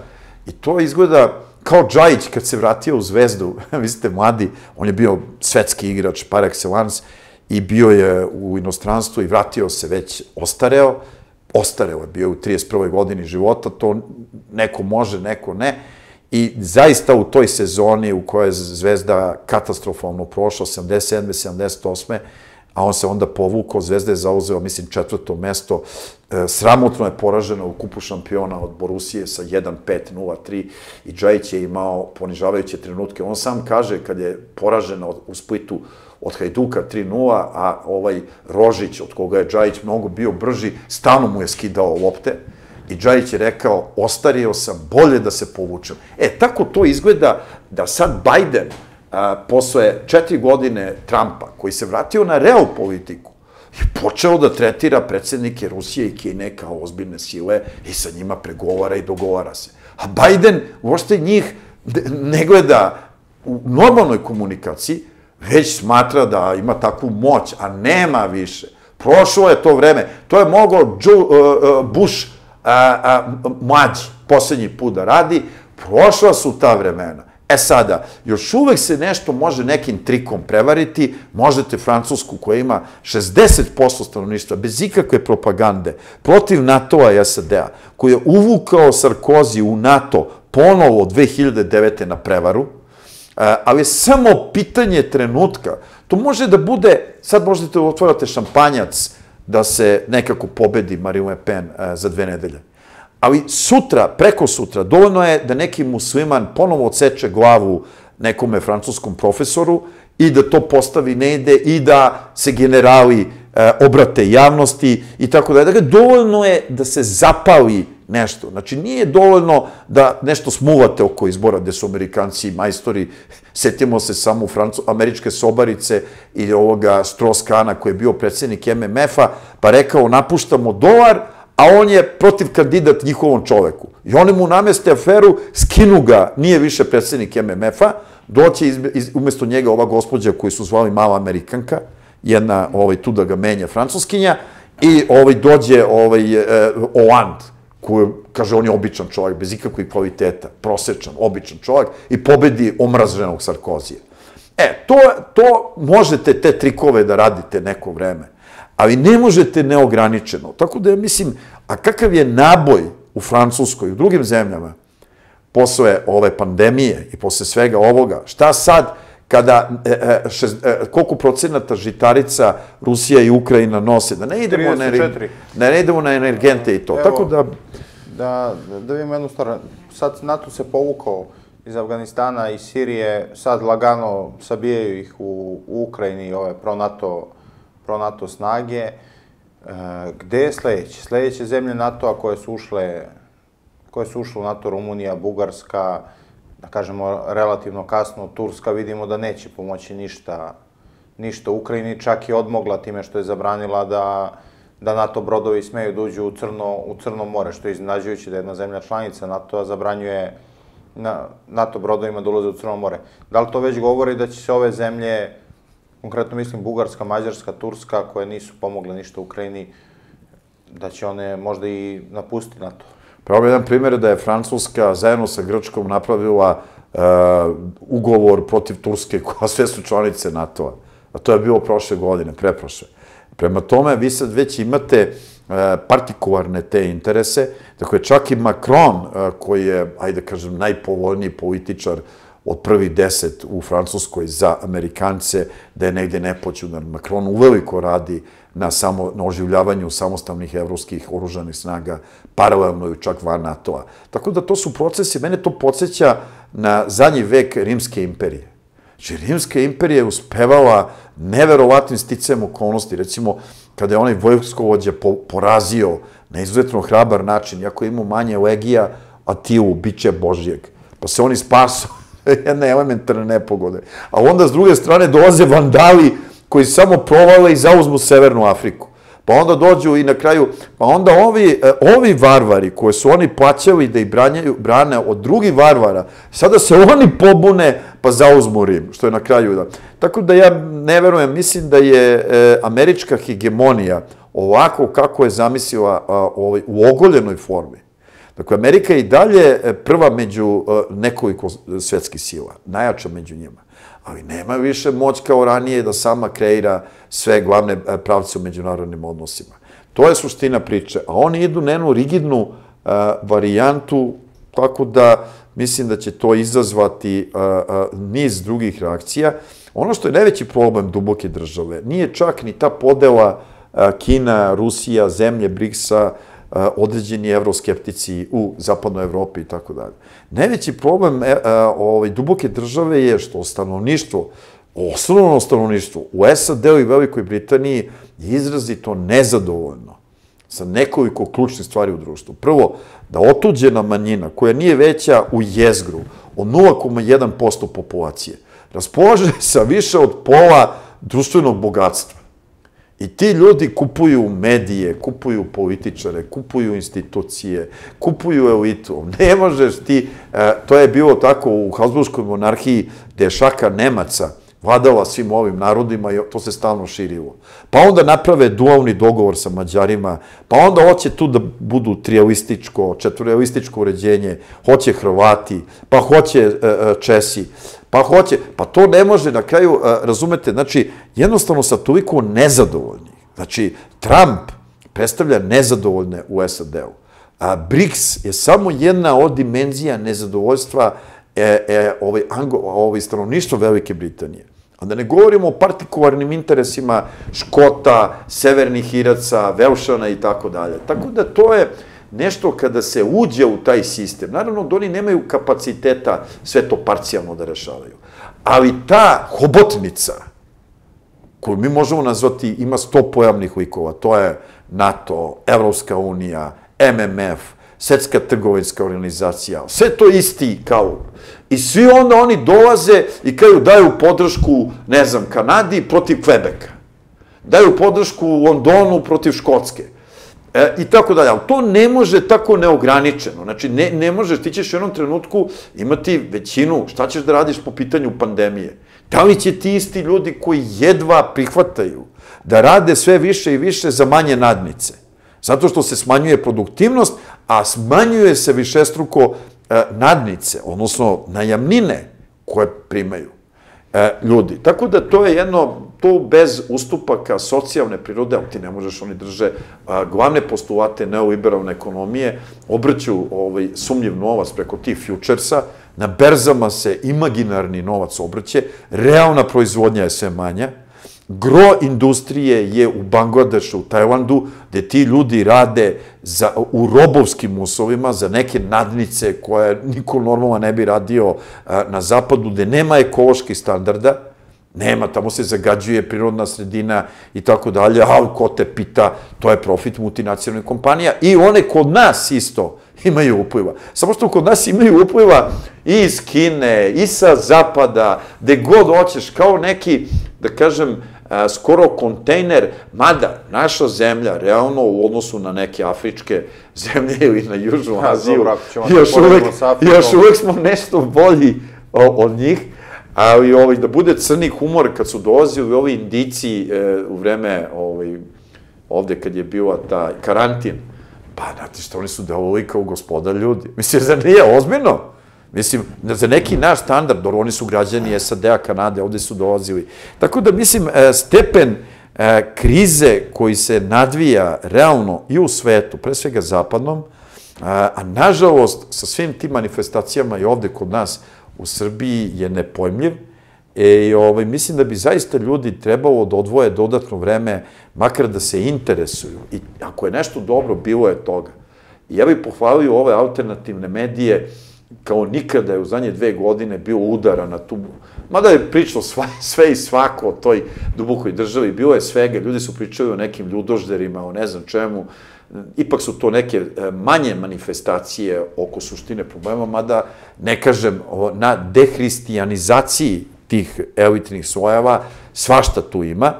i to izgleda kao Džajić kad se vratio u Zvezdu, [LAUGHS] vi ste mladi, on je bio svetski igrač par excellence i bio je u inostranstvu i vratio se već ostareo, ostareo je bio u 31. godini života, to neko može, neko ne, i zaista u toj sezoni u kojoj je Zvezda katastrofalno prošla, 77. 78 a on se onda povukao, Zvezda je zauzeo, mislim, četvrto mesto, e, sramotno je poražena u kupu šampiona od Borusije sa 1-5-0-3 i Džajić je imao ponižavajuće trenutke. On sam kaže kad je poražena u Splitu od Hajduka 3-0, a ovaj Rožić, od koga je Džajić mnogo bio brži, stano mu je skidao lopte i Džajić je rekao, ostario sam, bolje da se povučem. E, tako to izgleda da sad Biden, a, posle četiri godine Trumpa, koji se vratio na real politiku, je počeo da tretira predsednike Rusije i Kine kao ozbiljne sile i sa njima pregovara i dogovara se. A Biden uopšte njih ne gleda u normalnoj komunikaciji, već smatra da ima takvu moć, a nema više. Prošlo je to vreme. To je mogao uh, uh, Bush a, uh, mlađi poslednji put da radi. Prošla su ta vremena. E sada, još uvek se nešto može nekim trikom prevariti, možete Francusku koja ima 60% stanovništva, bez ikakve propagande, protiv NATO-a i SAD-a, koji je uvukao Sarkozy u NATO ponovo 2009. na prevaru, ali je samo pitanje trenutka. To može da bude, sad možete da otvorate šampanjac da se nekako pobedi Marine Le Pen za dve nedelje. Ali sutra, preko sutra, dovoljno je da neki musliman ponovo odseče glavu nekome francuskom profesoru i da to postavi negde i da se generali e, obrate javnosti i tako da. Dakle, dovoljno je da se zapali nešto. Znači, nije dovoljno da nešto smuvate oko izbora gde su Amerikanci majstori. Setimo se samo Francu, američke sobarice i ovoga Stroskana koji je bio predsednik MMF-a, pa rekao napuštamo dolar, a on je protiv kandidat njihovom čoveku. I oni mu nameste aferu, skinu ga, nije više predsednik MMF-a, doće iz, iz, umesto njega ova gospođa koju su zvali mala Amerikanka, jedna ovaj, tu da ga menja francuskinja, i ovaj, dođe ovaj, eh, Oland, koji, kaže, on je običan čovjek, bez ikakvih kvaliteta, prosečan, običan čovjek, i pobedi omraženog Sarkozija. E, to, to možete te trikove da radite neko vreme ali ne možete neograničeno. Tako da ja mislim, a kakav je naboj u Francuskoj u drugim zemljama posle ove pandemije i posle svega ovoga, šta sad kada e, e, šest, e, koliko procenata žitarica Rusija i Ukrajina nose, da ne idemo 34. na ne idemo na energente i to. Evo, Tako da da da vidimo jednu stvar. Sad NATO se povukao iz Afganistana i Sirije, sad lagano sabijaju ih u, u Ukrajini ove pro NATO pro NATO snage. E, gde je sledeće? Sledeće zemlje NATO-a koje su ušle koje su ušle u NATO, Rumunija, Bugarska, da kažemo relativno kasno, Turska vidimo da neće pomoći ništa, ništa Ukrajini, čak i odmogla time što je zabranila da, da NATO brodovi smeju da uđu u Crno, u Crno more, što je iznenađujuće da jedna zemlja članica NATO-a zabranjuje na, NATO brodovima da ulaze u Crno more. Da li to već govori da će se ove zemlje konkretno mislim Bugarska, Mađarska, Turska, koje nisu pomogle ništa Ukrajini, da će one možda i napustiti NATO. Pravo jedan primjer da je Francuska zajedno sa Grčkom napravila uh, ugovor protiv Turske, koja sve su članice NATO-a. A to je bilo prošle godine, preprošle. Prema tome, vi sad već imate uh, partikularne te interese, dakle, čak i Macron, uh, koji je, ajde kažem, najpovoljniji političar od prvih deset u Francuskoj za Amerikance, da je negde nepoćudan. Macron uveliko radi na, samo, na oživljavanju samostalnih evropskih oružanih snaga, paralelno i čak van NATO-a. Tako da to su procesi, mene to podsjeća na zadnji vek Rimske imperije. Znači, Rimska imperija je uspevala neverovatnim sticajem okolnosti. Recimo, kada je onaj vojskovođa po, porazio na izuzetno hrabar način, iako je imao manje legija, a Atilu, biće Božijeg. Pa se oni spasao [LAUGHS] jedne elementarne nepogode. A onda s druge strane dolaze vandali koji samo provale i zauzmu Severnu Afriku. Pa onda dođu i na kraju, pa onda ovi, e, ovi varvari koje su oni plaćali da ih branjaju, brane od drugih varvara, sada se oni pobune pa zauzmu Rim, što je na kraju da. Tako da ja ne verujem, mislim da je e, američka hegemonija ovako kako je zamislila ovaj, u ogoljenoj formi, Dakle, Amerika je i dalje e, prva među e, nekoliko svetskih sila, najjača među njima. Ali nema više moć kao ranije da sama kreira sve glavne e, pravce u međunarodnim odnosima. To je suština priče. A oni idu na jednu rigidnu varijantu, tako da mislim da će to izazvati niz drugih reakcija. Ono što je najveći problem duboke države nije čak ni ta podela Kina, Rusija, zemlje BRICS-a, određeni evroskeptici u zapadnoj Evropi i tako dalje. Najveći problem e, ovaj, duboke države je što stanovništvo, osnovno stanovništvo u SAD-u i Velikoj Britaniji je izrazito nezadovoljno sa nekoliko ključnih stvari u društvu. Prvo, da otuđena manjina, koja nije veća u jezgru, od 0,1% populacije, raspolaže sa više od pola društvenog bogatstva. I ti ljudi kupuju medije, kupuju političare, kupuju institucije, kupuju elitu. [LAUGHS] Ne možeš ti, e, to je bilo tako u Habsburgskoj monarhiji, gde je šaka Nemaca vladala svim ovim narodima i to se stalno širilo. Pa onda naprave dualni dogovor sa Mađarima, pa onda hoće tu da budu trijalističko, četvrilističko uređenje, hoće Hrvati, pa hoće e, e, Česi, pa hoće, pa to ne može na kraju, e, razumete, znači, jednostavno sa toliko nezadovoljnih. Znači, Trump predstavlja nezadovoljne u SAD-u. A BRICS je samo jedna od dimenzija nezadovoljstva e, e, ovaj, ovaj stanovništvo Velike Britanije. A da ne govorimo o partikularnim interesima Škota, Severnih Iraca, Velšana i tako dalje. Tako da to je nešto kada se uđe u taj sistem. Naravno da oni nemaju kapaciteta sve to parcijalno da rešavaju. Ali ta hobotnica, koju mi možemo nazvati, ima sto pojavnih likova, to je NATO, Evropska unija, MMF, Svetska trgovinska organizacija, sve to isti kao. I svi onda oni dolaze i kažu daju podršku, ne znam, Kanadi protiv Quebeca. Daju podršku Londonu protiv Škotske. E, I tako dalje. Ali to ne može tako neograničeno. Znači, ne, ne možeš, ti ćeš u jednom trenutku imati većinu, šta ćeš da radiš po pitanju pandemije? Da li će ti isti ljudi koji jedva prihvataju da rade sve više i više za manje nadnice? Zato što se smanjuje produktivnost, a smanjuje se višestruko e, nadnice, odnosno najamnine koje primaju e, ljudi. Tako da to je jedno, to bez ustupaka socijalne prirode, ali ti ne možeš, oni drže a, glavne postulate neoliberalne ekonomije, obrću ovaj, sumnjiv novac preko tih futuresa, na berzama se imaginarni novac obrće, realna proizvodnja je sve manja, Gro industrije je u Bangladešu, u Tajlandu, gde ti ljudi rade za, u robovskim uslovima za neke nadnice koje niko normalno ne bi radio a, na zapadu, gde nema ekoloških standarda, nema, tamo se zagađuje prirodna sredina i tako dalje, a ko te pita, to je profit multinacionalnih kompanija i one kod nas isto imaju upliva. Samo što kod nas imaju upliva i iz Kine, i sa zapada, gde god hoćeš, kao neki, da kažem, a, skoro kontejner, mada naša zemlja, realno u odnosu na neke afričke [LAUGHS] zemlje ili na Južnu Aziju, još, uvek, još uvek smo nešto bolji od njih, ali ovaj, da bude crni humor kad su dolazili ovi indici e, u vreme ovaj, ovde kad je bila ta karantin, pa znate što oni su delovali kao gospoda ljudi. Mislim, za nije ozbiljno? Mislim, za neki naš standard, dobro, oni su građani SAD-a, Kanade, ovde su dolazili. Tako da, mislim, e, stepen e, krize koji se nadvija realno i u svetu, pre svega zapadnom, a nažalost, sa svim tim manifestacijama i ovde kod nas u Srbiji je nepojmljiv, E, ovaj, mislim da bi zaista ljudi trebalo da odvoje dodatno vreme, makar da se interesuju. I ako je nešto dobro, bilo je toga. I ja bih pohvalio ove alternativne medije, kao nikada je u zadnje dve godine bio udara na tu... Mada je pričalo sve i svako o toj dubokoj državi, bilo je svega, ljudi su pričali o nekim ljudožderima, o ne znam čemu, ipak su to neke e, manje manifestacije oko suštine problema, mada ne kažem na dehristijanizaciji tih elitnih slojeva, svašta tu ima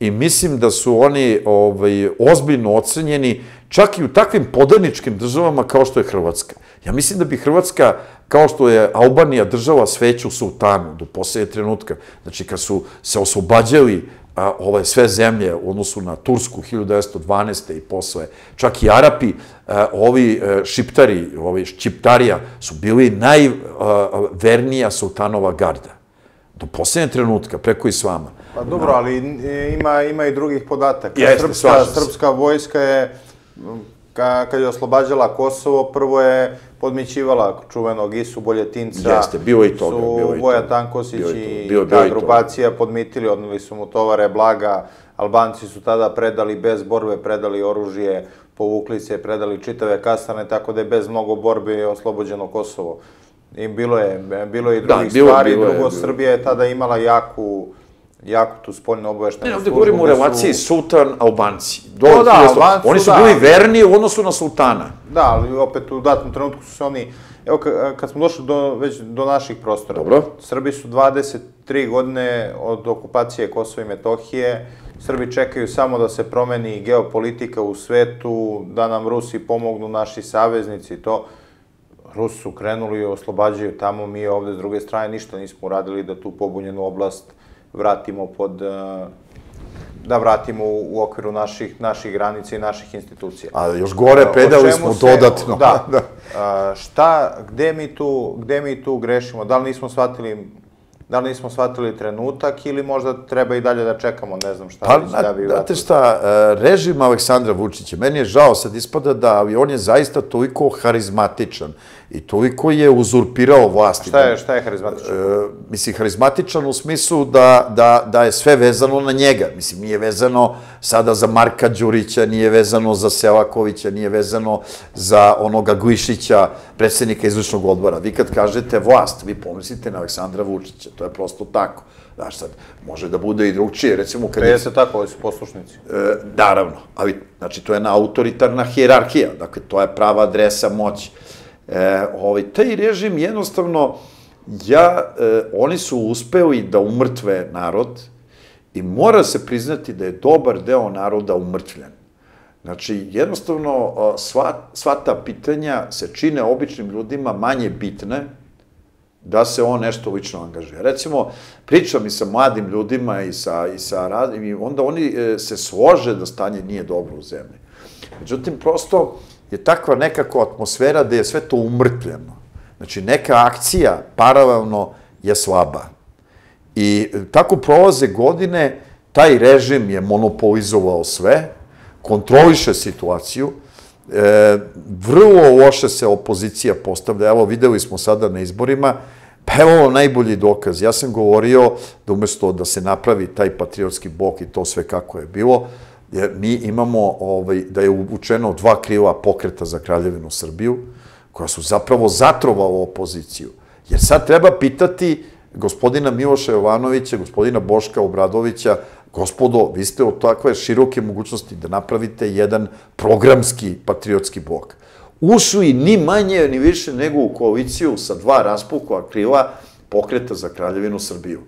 i mislim da su oni ovaj, ozbiljno ocenjeni čak i u takvim podaničkim državama kao što je Hrvatska. Ja mislim da bi Hrvatska, kao što je Albanija država sveću sultanu do posljednje trenutka, znači kad su se oslobađali a, ove sve zemlje u odnosu na Tursku 1912. i posle, čak i Arapi, a, ovi a, šiptari, ovi ščiptarija su bili najvernija sultanova garda. Do posljednje trenutka, preko i s vama. Pa dobro, ali ima, ima i drugih podataka. Jeste, srpska, srpska vojska je ka, kad je oslobađala Kosovo, prvo je podmićivala čuvenog Isu Boljetinca. Jeste, bio i toga. Su bio i Voja Tankosić i bio, ta grupacija podmitili, odnili su mu tovare blaga. Albanci su tada predali bez borbe, predali oružje, povukli se, predali čitave kasane, tako da je bez mnogo borbe oslobođeno Kosovo. I bilo je, bilo je i da, drugih da, bilo, stvari. Bilo Drugo, je, bilo. Srbija je tada imala jaku jako tu spoljno obaveštenu službu. Ne, ovde govorimo o relaciji su... sultan-albanci. Do, no, da, albanci Oni su da. bili verni u odnosu na sultana. Da, ali opet u datom trenutku su se oni... Evo, kad smo došli do, već do naših prostora. Dobro. Srbi su 23 godine od okupacije Kosova i Metohije. Srbi čekaju samo da se promeni geopolitika u svetu, da nam Rusi pomognu, naši saveznici to. Rusi su krenuli i oslobađaju tamo, mi ovde s druge strane ništa nismo uradili da tu pobunjenu oblast vratimo pod uh, da vratimo u, okviru naših, naših granica i naših institucija. A još gore, O predali čemu smo se- dodatno. Da. A, [LAUGHS] šta, gde mi, tu, gde mi tu grešimo? Da li nismo shvatili da li nismo shvatili trenutak ili možda treba i dalje da čekamo, ne znam šta Pa, da bi znate šta, e, režim Aleksandra Vučića, meni je žao, sad ispada da ali on je zaista toliko harizmatičan i toliko je uzurpirao vlast. Šta je, šta je harizmatično? E, mislim, harizmatičan u smislu da, da, da je sve vezano na njega. Mislim, nije vezano sada za Marka Đurića, nije vezano za Selakovića, nije vezano za onoga Glišića, predsednika izvršnog odbora. Vi kad kažete vlast, vi pomislite na Aleksandra Vučića, to je prosto tako. Znaš sad, može da bude i drugčije, recimo kad... Je- jeste tako, ovi su poslušnici. E, naravno, ali znači to je jedna autoritarna hijerarhija, dakle to je prava adresa moći. E, ovaj, taj režim jednostavno, ja, e, oni su uspeli da umrtve narod i mora se priznati da je dobar deo naroda umrtvljen. Znači, jednostavno, sva, sva ta pitanja se čine običnim ljudima manje bitne, da se on nešto lično angažuje. Recimo, pričam i sa mladim ljudima i sa, i sa raznim, i onda oni e, se slože da stanje nije dobro u zemlji. Međutim, prosto je takva nekako atmosfera da je sve to umrtvljeno. Znači, neka akcija paralelno je slaba. I tako prolaze godine, taj režim je monopolizovao sve, kontroliše situaciju, e, vrlo loše se opozicija postavlja, evo videli smo sada na izborima, pa evo najbolji dokaz, ja sam govorio da umesto da se napravi taj patriotski blok i to sve kako je bilo, jer mi imamo ovaj, da je uvučeno dva krila pokreta za Kraljevinu Srbiju, koja su zapravo zatrovalo opoziciju. Jer sad treba pitati gospodina Miloša Jovanovića, gospodina Boška Obradovića, gospodo, vi ste od takve široke mogućnosti da napravite jedan programski patriotski blok. Ušli ni manje ni više nego u koaliciju sa dva raspukova krila pokreta za Kraljevinu Srbiju.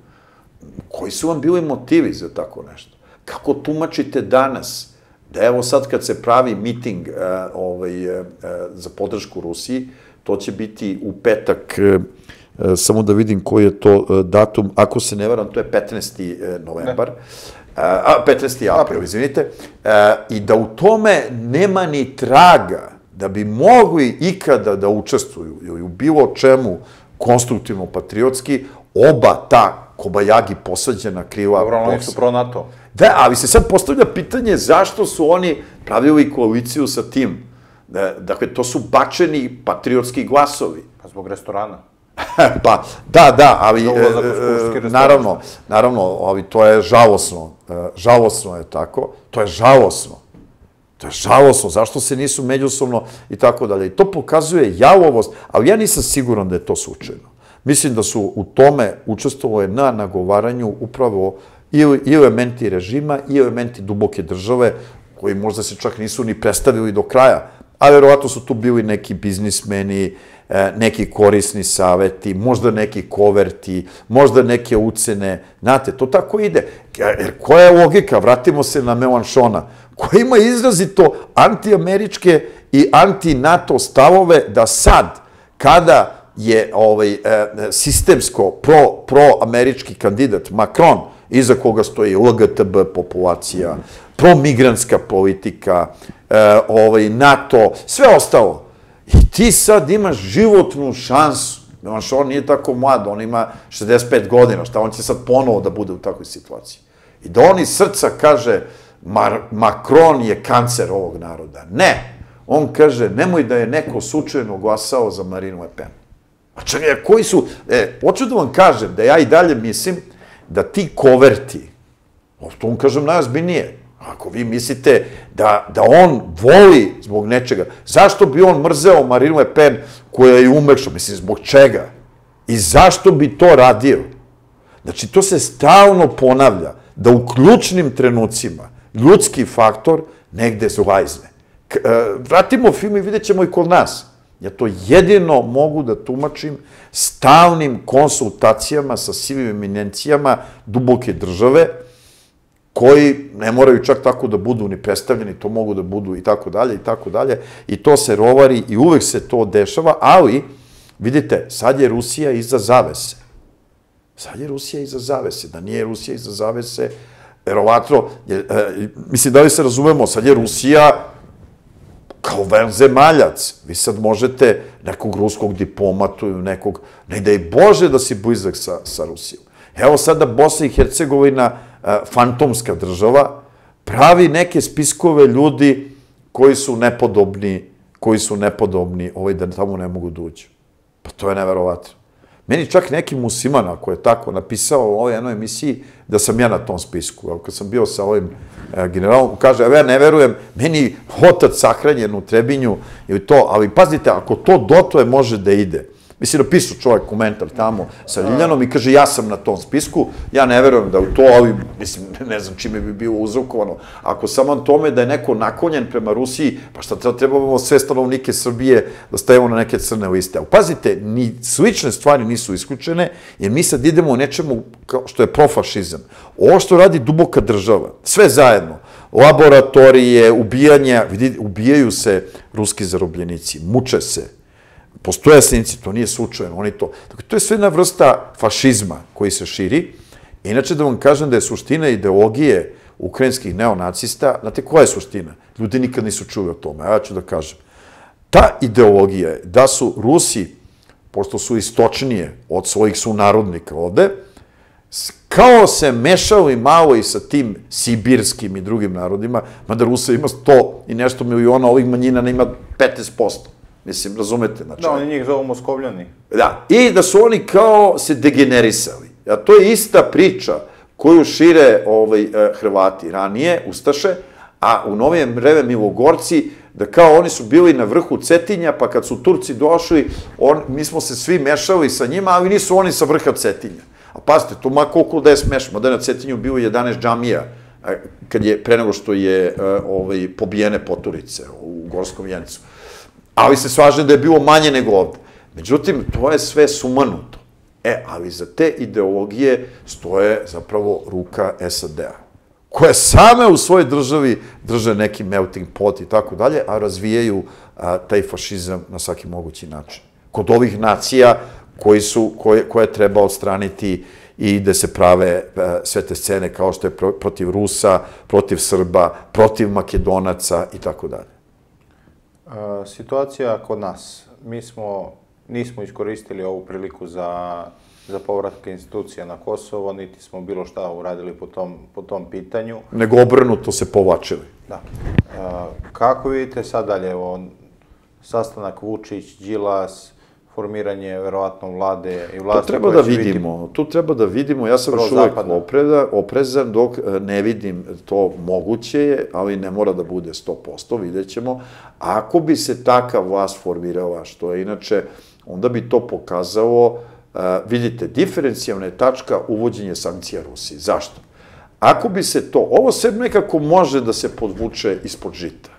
Koji su vam bili motivi za tako nešto? Kako tumačite danas da evo sad kad se pravi miting uh, ovaj, uh, za podršku Rusiji, to će biti u petak, uh, samo da vidim koji je to datum, ako se ne varam, to je 15. Uh, novembar, ne. a, 15. april, izvinite, i da u tome nema ni traga da bi mogli ikada da učestvuju ili u bilo čemu konstruktivno patriotski, oba ta Kobajagi posađena krila Dobro, oni su pro NATO. Da, ali se sad postavlja pitanje zašto su oni pravili koaliciju sa tim. Da, dakle, to su bačeni patriotski glasovi. Pa zbog restorana. [LAUGHS] pa, da, da, ali, e, e, naravno, naravno, ali to je žalosno. E, žalosno je tako. To je žalosno. To je žalosno, zašto se nisu međusobno i tako dalje. I to pokazuje jalovost, ali ja nisam siguran da je to slučajno. Mislim da su u tome učestvovali na nagovaranju upravo i, elementi režima i elementi duboke države, koji možda se čak nisu ni predstavili do kraja, a verovatno su tu bili neki biznismeni, e, neki korisni saveti, možda neki koverti, možda neke ucene. Znate, to tako ide. Jer koja je logika? Vratimo se na Melanchona, koji ima izrazito antiameričke i anti-NATO stavove da sad, kada je ovaj, e, sistemsko pro, pro-američki kandidat Macron, iza koga stoji LGTB populacija, pro-migrantska politika, e, ovaj, NATO, sve ostalo. I ti sad imaš životnu šansu. Znaš, on nije tako mlad, on ima 65 godina, šta on će sad ponovo da bude u takvoj situaciji. I da on iz srca kaže, Mar Macron je kancer ovog naroda. Ne! On kaže, nemoj da je neko slučajno glasao za Marinu Le Pen. Čekaj, koji su... E, hoću da vam kažem da ja i dalje mislim da ti koverti, to vam kažem najozbiljnije, ako vi mislite da, da on voli zbog nečega, zašto bi on mrzeo Marinu Le Pen koja je umešao, mislim, zbog čega? I zašto bi to radio? Znači, to se stalno ponavlja, da u ključnim trenucima ljudski faktor negde zlajzne. K, e, vratimo film i vidjet ćemo i kod nas. Ja to jedino mogu da tumačim stalnim konsultacijama sa sivim eminencijama duboke države, koji ne moraju čak tako da budu ni predstavljeni, to mogu da budu i tako dalje i tako dalje, i to se rovari i uvek se to dešava, ali, vidite, sad je Rusija iza zavese. Sad je Rusija iza zavese. Da nije Rusija iza zavese, verovatno, e, mislim, da li se razumemo, sad je Rusija kao vanzemaljac. Vi sad možete nekog ruskog diplomatu nekog, ne da je Bože da si blizak sa, sa Rusijom. Evo sada Bosna i Hercegovina, e, fantomska država, pravi neke spiskove ljudi koji su nepodobni, koji su nepodobni, ovaj da tamo ne mogu da uđu. Pa to je neverovatno. Meni čak neki musliman, ako je tako napisao u ovoj jednoj emisiji, da sam ja na tom spisku. Evo, kad sam bio sa ovim e, generalom, kaže, ja ne verujem, meni otac sahranjen u Trebinju to, ali pazite, ako to dotle može da ide, Mislim, napisao čovjek komentar tamo sa Ljiljanom i kaže, ja sam na tom spisku, ja ne verujem da u to, ali, mislim, [LAUGHS] ne znam čime bi bilo uzrokovano. Ako samo tome da je neko nakonjen prema Rusiji, pa šta treba, trebamo sve stanovnike Srbije da stavimo na neke crne liste. Ali pazite, ni slične stvari nisu isključene, jer mi sad idemo u nečemu kao što je profašizam. Ovo što radi duboka država, sve zajedno, laboratorije, ubijanja, vidite, ubijaju se ruski zarobljenici, muče se, Postoje snimci, to nije slučajno, oni to... Dakle, to je sve jedna vrsta fašizma koji se širi. Inače, da vam kažem da je suština ideologije ukrajinskih neonacista, znate koja je suština? Ljudi nikad nisu čuli o tome, ja ću da kažem. Ta ideologija je da su Rusi, pošto su istočnije od svojih sunarodnika ovde, kao se mešali malo i sa tim sibirskim i drugim narodima, mada Rusa ima 100 i nešto miliona, ovih manjina ima 15%. Mislim, razumete? Znači, da, oni njih zovu Moskovljani. Da, i da su oni kao se degenerisali. A to je ista priča koju šire ovaj, eh, Hrvati ranije, Ustaše, a u novijem vreme Milogorci, da kao oni su bili na vrhu Cetinja, pa kad su Turci došli, on, mi smo se svi mešali sa njima, ali nisu oni sa vrha Cetinja. A pazite, to ma koliko da je smešno, da je na Cetinju bilo 11 džamija, kad je, pre nego što je eh, ovaj, pobijene poturice u Gorskom Jencu ali se slažem da je bilo manje nego ovde. Međutim, to je sve sumanuto. E, ali za te ideologije stoje zapravo ruka SAD-a, koje same u svojoj državi drže neki melting pot i tako dalje, a razvijaju a, taj fašizam na svaki mogući način. Kod ovih nacija koji su, koje, koje treba odstraniti i da se prave a, sve te scene kao što je pro, protiv Rusa, protiv Srba, protiv Makedonaca i tako dalje situacija kod nas. Mi smo, nismo iskoristili ovu priliku za, za povratak institucija na Kosovo, niti smo bilo šta uradili po tom, po tom pitanju. Nego obrnuto se povlačili. Da. kako vidite sad dalje, evo, sastanak Vučić, Đilas, formiranje verovatno vlade i vlasti Tu treba da vidimo, biti... tu treba da vidimo, ja sam još uvek opreda, oprezan dok e, ne vidim to moguće je, ali ne mora da bude 100%, vidjet ćemo. Ako bi se takav vlast formirala, što je inače, onda bi to pokazalo, uh, vidite, diferencijalna je tačka uvođenje sankcija Rusiji. Zašto? Ako bi se to, ovo sve nekako može da se podvuče ispod žita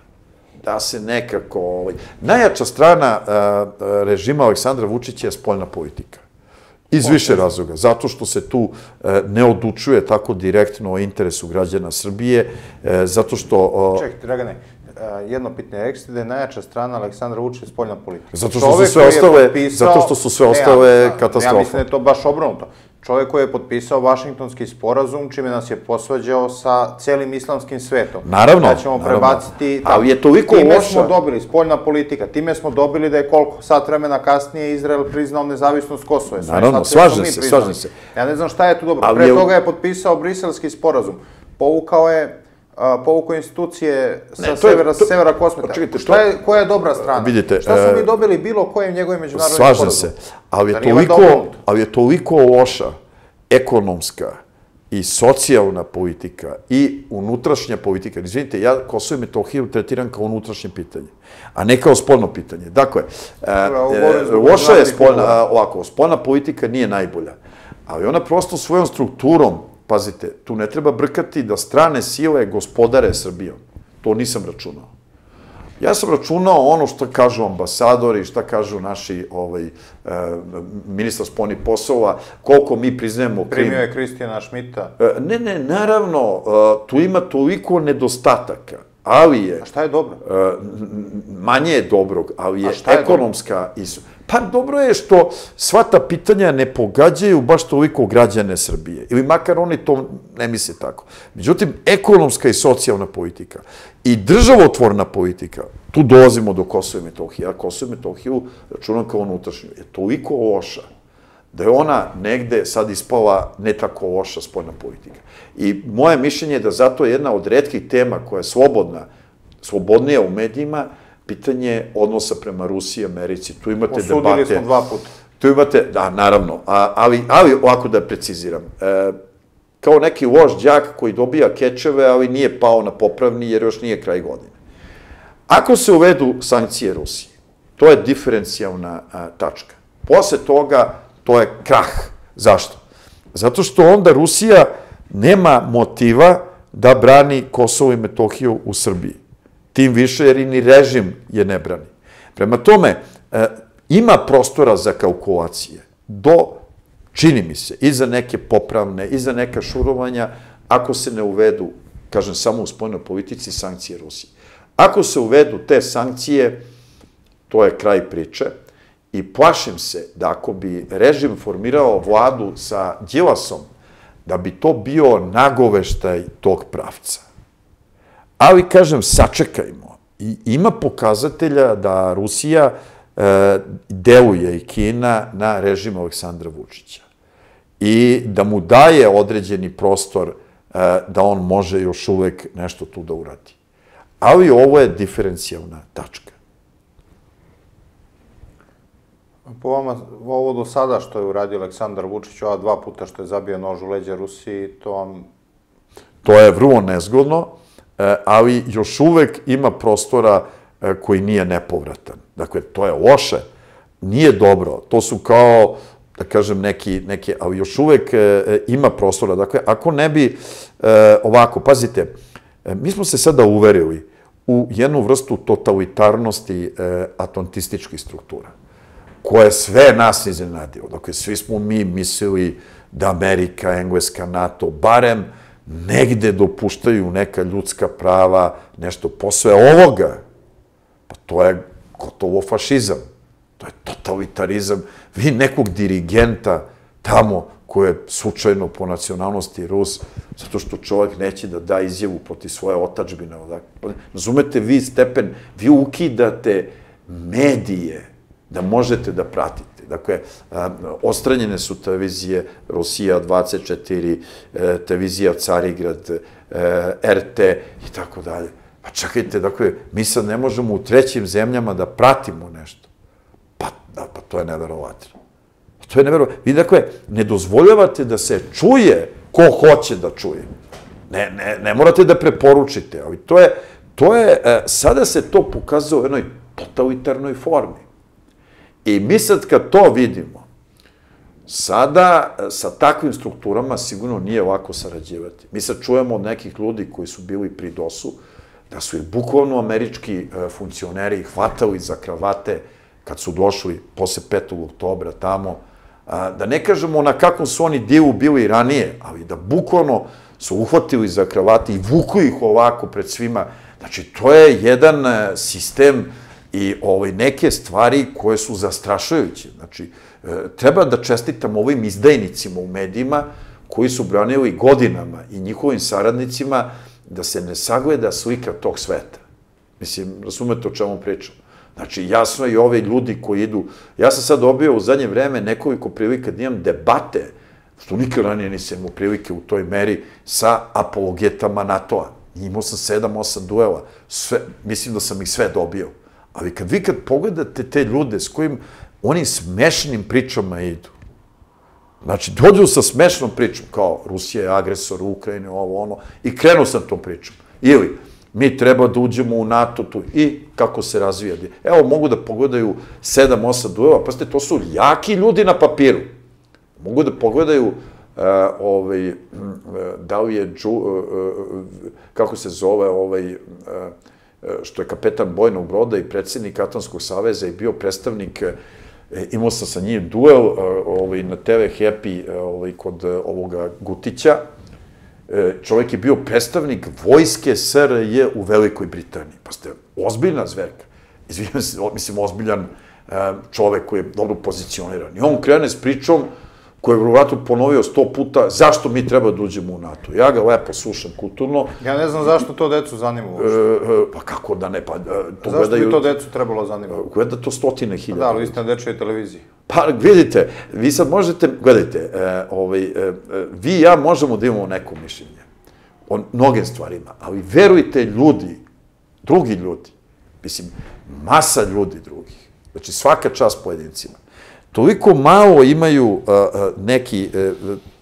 da se nekako... Ovaj, najjača strana uh, režima Aleksandra Vučića je spoljna politika. Iz više razloga. Zato što se tu uh, ne odlučuje tako direktno o interesu građana Srbije, uh, zato što... Uh, Čekajte, Dragane, jedno pitanje, rekli ste da je najjača strana Aleksandra Vučića spoljna politika. Zato što su sve ostale, potpisao, zato što su sve ostale ne, ja, katastrofa. Ja mislim da je to baš obrnuto čovjek koji je potpisao Vašingtonski sporazum, čime nas je posvađao sa celim islamskim svetom. Naravno. Da ćemo naravno. prebaciti... Ali je toliko time loša... smo dobili, spoljna politika, time smo dobili da je koliko sat vremena kasnije Izrael priznao nezavisnost Kosova. Naravno, slažem se, slažem se. Ja ne znam šta je tu dobro. Ali Pre je... toga je potpisao briselski sporazum. Povukao je povukao institucije sa ne, severa, to, severa Kosmeta. Čekajte, šta je, koja je dobra strana? Vidite, šta smo mi e, dobili bilo kojim njegovim međunarodnim Slažem se, ali je, toliko, ali je toliko loša ekonomska i socijalna politika i unutrašnja politika. Izvinite, ja Kosovo i Metohiju tretiram kao unutrašnje pitanje, a ne kao spoljno pitanje. Dakle, e, e, loša je spoljna, ovako, spoljna politika nije najbolja, ali ona prosto svojom strukturom Pazite, tu ne treba brkati da strane sile gospodare Srbijom. To nisam računao. Ja sam računao ono što kažu ambasadori, šta kažu naši ovaj, e, ministar sponi poslova, koliko mi priznajemo... Primio je Kristijana Šmita. E, ne, ne, naravno, e, tu ima toliko nedostataka, ali je... A šta je dobro? Manje je dobrog, ali je, je ekonomska... Dobro? Pa dobro je što sva ta pitanja ne pogađaju baš toliko građane Srbije. Ili makar oni to ne misle tako. Međutim, ekonomska i socijalna politika i državotvorna politika, tu dolazimo do Kosova i Metohije. Ja Kosovo i Metohiju računam kao unutrašnju. Je toliko loša da je ona negde sad ispala ne tako loša spoljna politika. I moje mišljenje je da zato je jedna od redkih tema koja je slobodna, slobodnija u medijima, pitanje odnosa prema Rusiji i Americi. Tu imate Osudili debate. Osudili smo dva puta. Tu imate, da, naravno, a, ali, ali ovako da preciziram. E, kao neki loš džak koji dobija kečeve, ali nije pao na popravni jer još nije kraj godine. Ako se uvedu sankcije Rusiji, to je diferencijalna a, tačka. Posle toga, to je krah. Zašto? Zato što onda Rusija nema motiva da brani Kosovo i Metohiju u Srbiji. Tim više jer i ni režim je ne brani. Prema tome, e, ima prostora za kalkulacije do, čini mi se, i za neke popravne, i za neka šurovanja, ako se ne uvedu, kažem samo u spojnoj politici, sankcije Rusije. Ako se uvedu te sankcije, to je kraj priče, i plašim se da ako bi režim formirao vladu sa Đilasom, da bi to bio nagoveštaj tog pravca. Ali, kažem, sačekajmo. I ima pokazatelja da Rusija e, deluje i Kina na režim Aleksandra Vučića. I da mu daje određeni prostor e, da on može još uvek nešto tu da uradi. Ali ovo je diferencijalna tačka. Po vama, ovo do sada što je uradio Aleksandar Vučić, ova dva puta što je zabio nož u leđa Rusiji, to vam... To je vrlo nezgodno, ali još uvek ima prostora e, koji nije nepovratan. Dakle, to je loše, nije dobro. To su kao, da kažem, neki, neki ali još uvek e, ima prostora. Dakle, ako ne bi ovako, pazite, mi smo se sada uverili u jednu vrstu totalitarnosti atlantističkih struktura koje sve nas iznenadilo. Dakle, svi smo mi mislili da Amerika, Engleska, NATO, barem negde dopuštaju neka ljudska prava, nešto posle ovoga. Pa to je gotovo fašizam. To je totalitarizam. Vi nekog dirigenta tamo ko je slučajno po nacionalnosti Rus, zato što čovjek neće da da izjavu proti svoje otačbine. Razumete vi stepen, vi ukidate medije, da možete da pratite. Dakle, ostranjene su televizije Rusija 24, e, televizija Carigrad, e, RT i tako dalje. Pa čekajte, dakle, mi sad ne možemo u trećim zemljama da pratimo nešto. Pa, da, pa to je neverovatno. Pa to je neverovatno. Vi, dakle, ne dozvoljavate da se čuje ko hoće da čuje. Ne, ne, ne morate da preporučite, ali to je, to je, sada se to pokazao u jednoj totalitarnoj formi. I mi sad kad to vidimo, sada sa takvim strukturama sigurno nije ovako sarađivati. Mi sad čujemo od nekih ljudi koji su bili pri DOS-u, da su ih bukvalno američki e, funkcioneri hvatali za kravate kad su došli posle 5. oktobra tamo, da ne kažemo na kakvom su oni divu bili ranije, ali da bukvalno su uhvatili za kravate i vuku ih ovako pred svima. Znači, to je jedan e, sistem i ovaj, neke stvari koje su zastrašujuće. Znači, e, treba da čestitam ovim izdajnicima u medijima koji su branili godinama i njihovim saradnicima da se ne sagleda slika tog sveta. Mislim, razumete o čemu pričam. Znači, jasno i ove ljudi koji idu... Ja sam sad dobio u zadnje vreme nekoliko prilika da imam debate, što nikad ranije nisam imao prilike u toj meri, sa apologetama NATO-a. Imao sam sedam, osam duela. Sve, mislim da sam ih sve dobio. Ali kad vi kad pogledate te ljude s kojim oni smešnim pričama idu, znači dođu sa smešnom pričom, kao Rusija je agresor u Ukrajini, ovo ono, i krenu sa tom pričom. Ili, mi treba da uđemo u NATO tu i kako se razvija. Evo, mogu da pogledaju 7-8 duela, pa ste, to su jaki ljudi na papiru. Mogu da pogledaju uh, ovaj, uh, da li je, džu, uh, kako se zove, ovaj, uh, što je kapetan Bojnog broda i predsednik Atlantskog saveza i bio predstavnik e, imao sam sa njim duel e, ovaj, na TV Happy e, ovaj, kod ovoga Gutića. Čovek je bio predstavnik vojske SRJ u Velikoj Britaniji. Pa ste ozbiljna zverka. izvijem se, mislim, ozbiljan čovek koji je dobro pozicioniran. I on krene s pričom koju je vjerovatno ponovio sto puta, zašto mi treba da uđemo u NATO. Ja ga lepo slušam kulturno, Ja ne znam zašto to decu zanima e, uopšte. e, pa kako da ne, pa e, to Zašto gledaju, bi to decu trebalo zanima? gleda to stotine hiljada. Da, ali vi ste na dečoj televiziji. Pa vidite, vi sad možete, gledajte, e, ovaj, e, e, vi i ja možemo da imamo neko mišljenje o mnogim stvarima, ali verujte ljudi, drugi ljudi, mislim, masa ljudi drugih, znači svaka čast pojedincima, toliko malo imaju a, a, neki, e,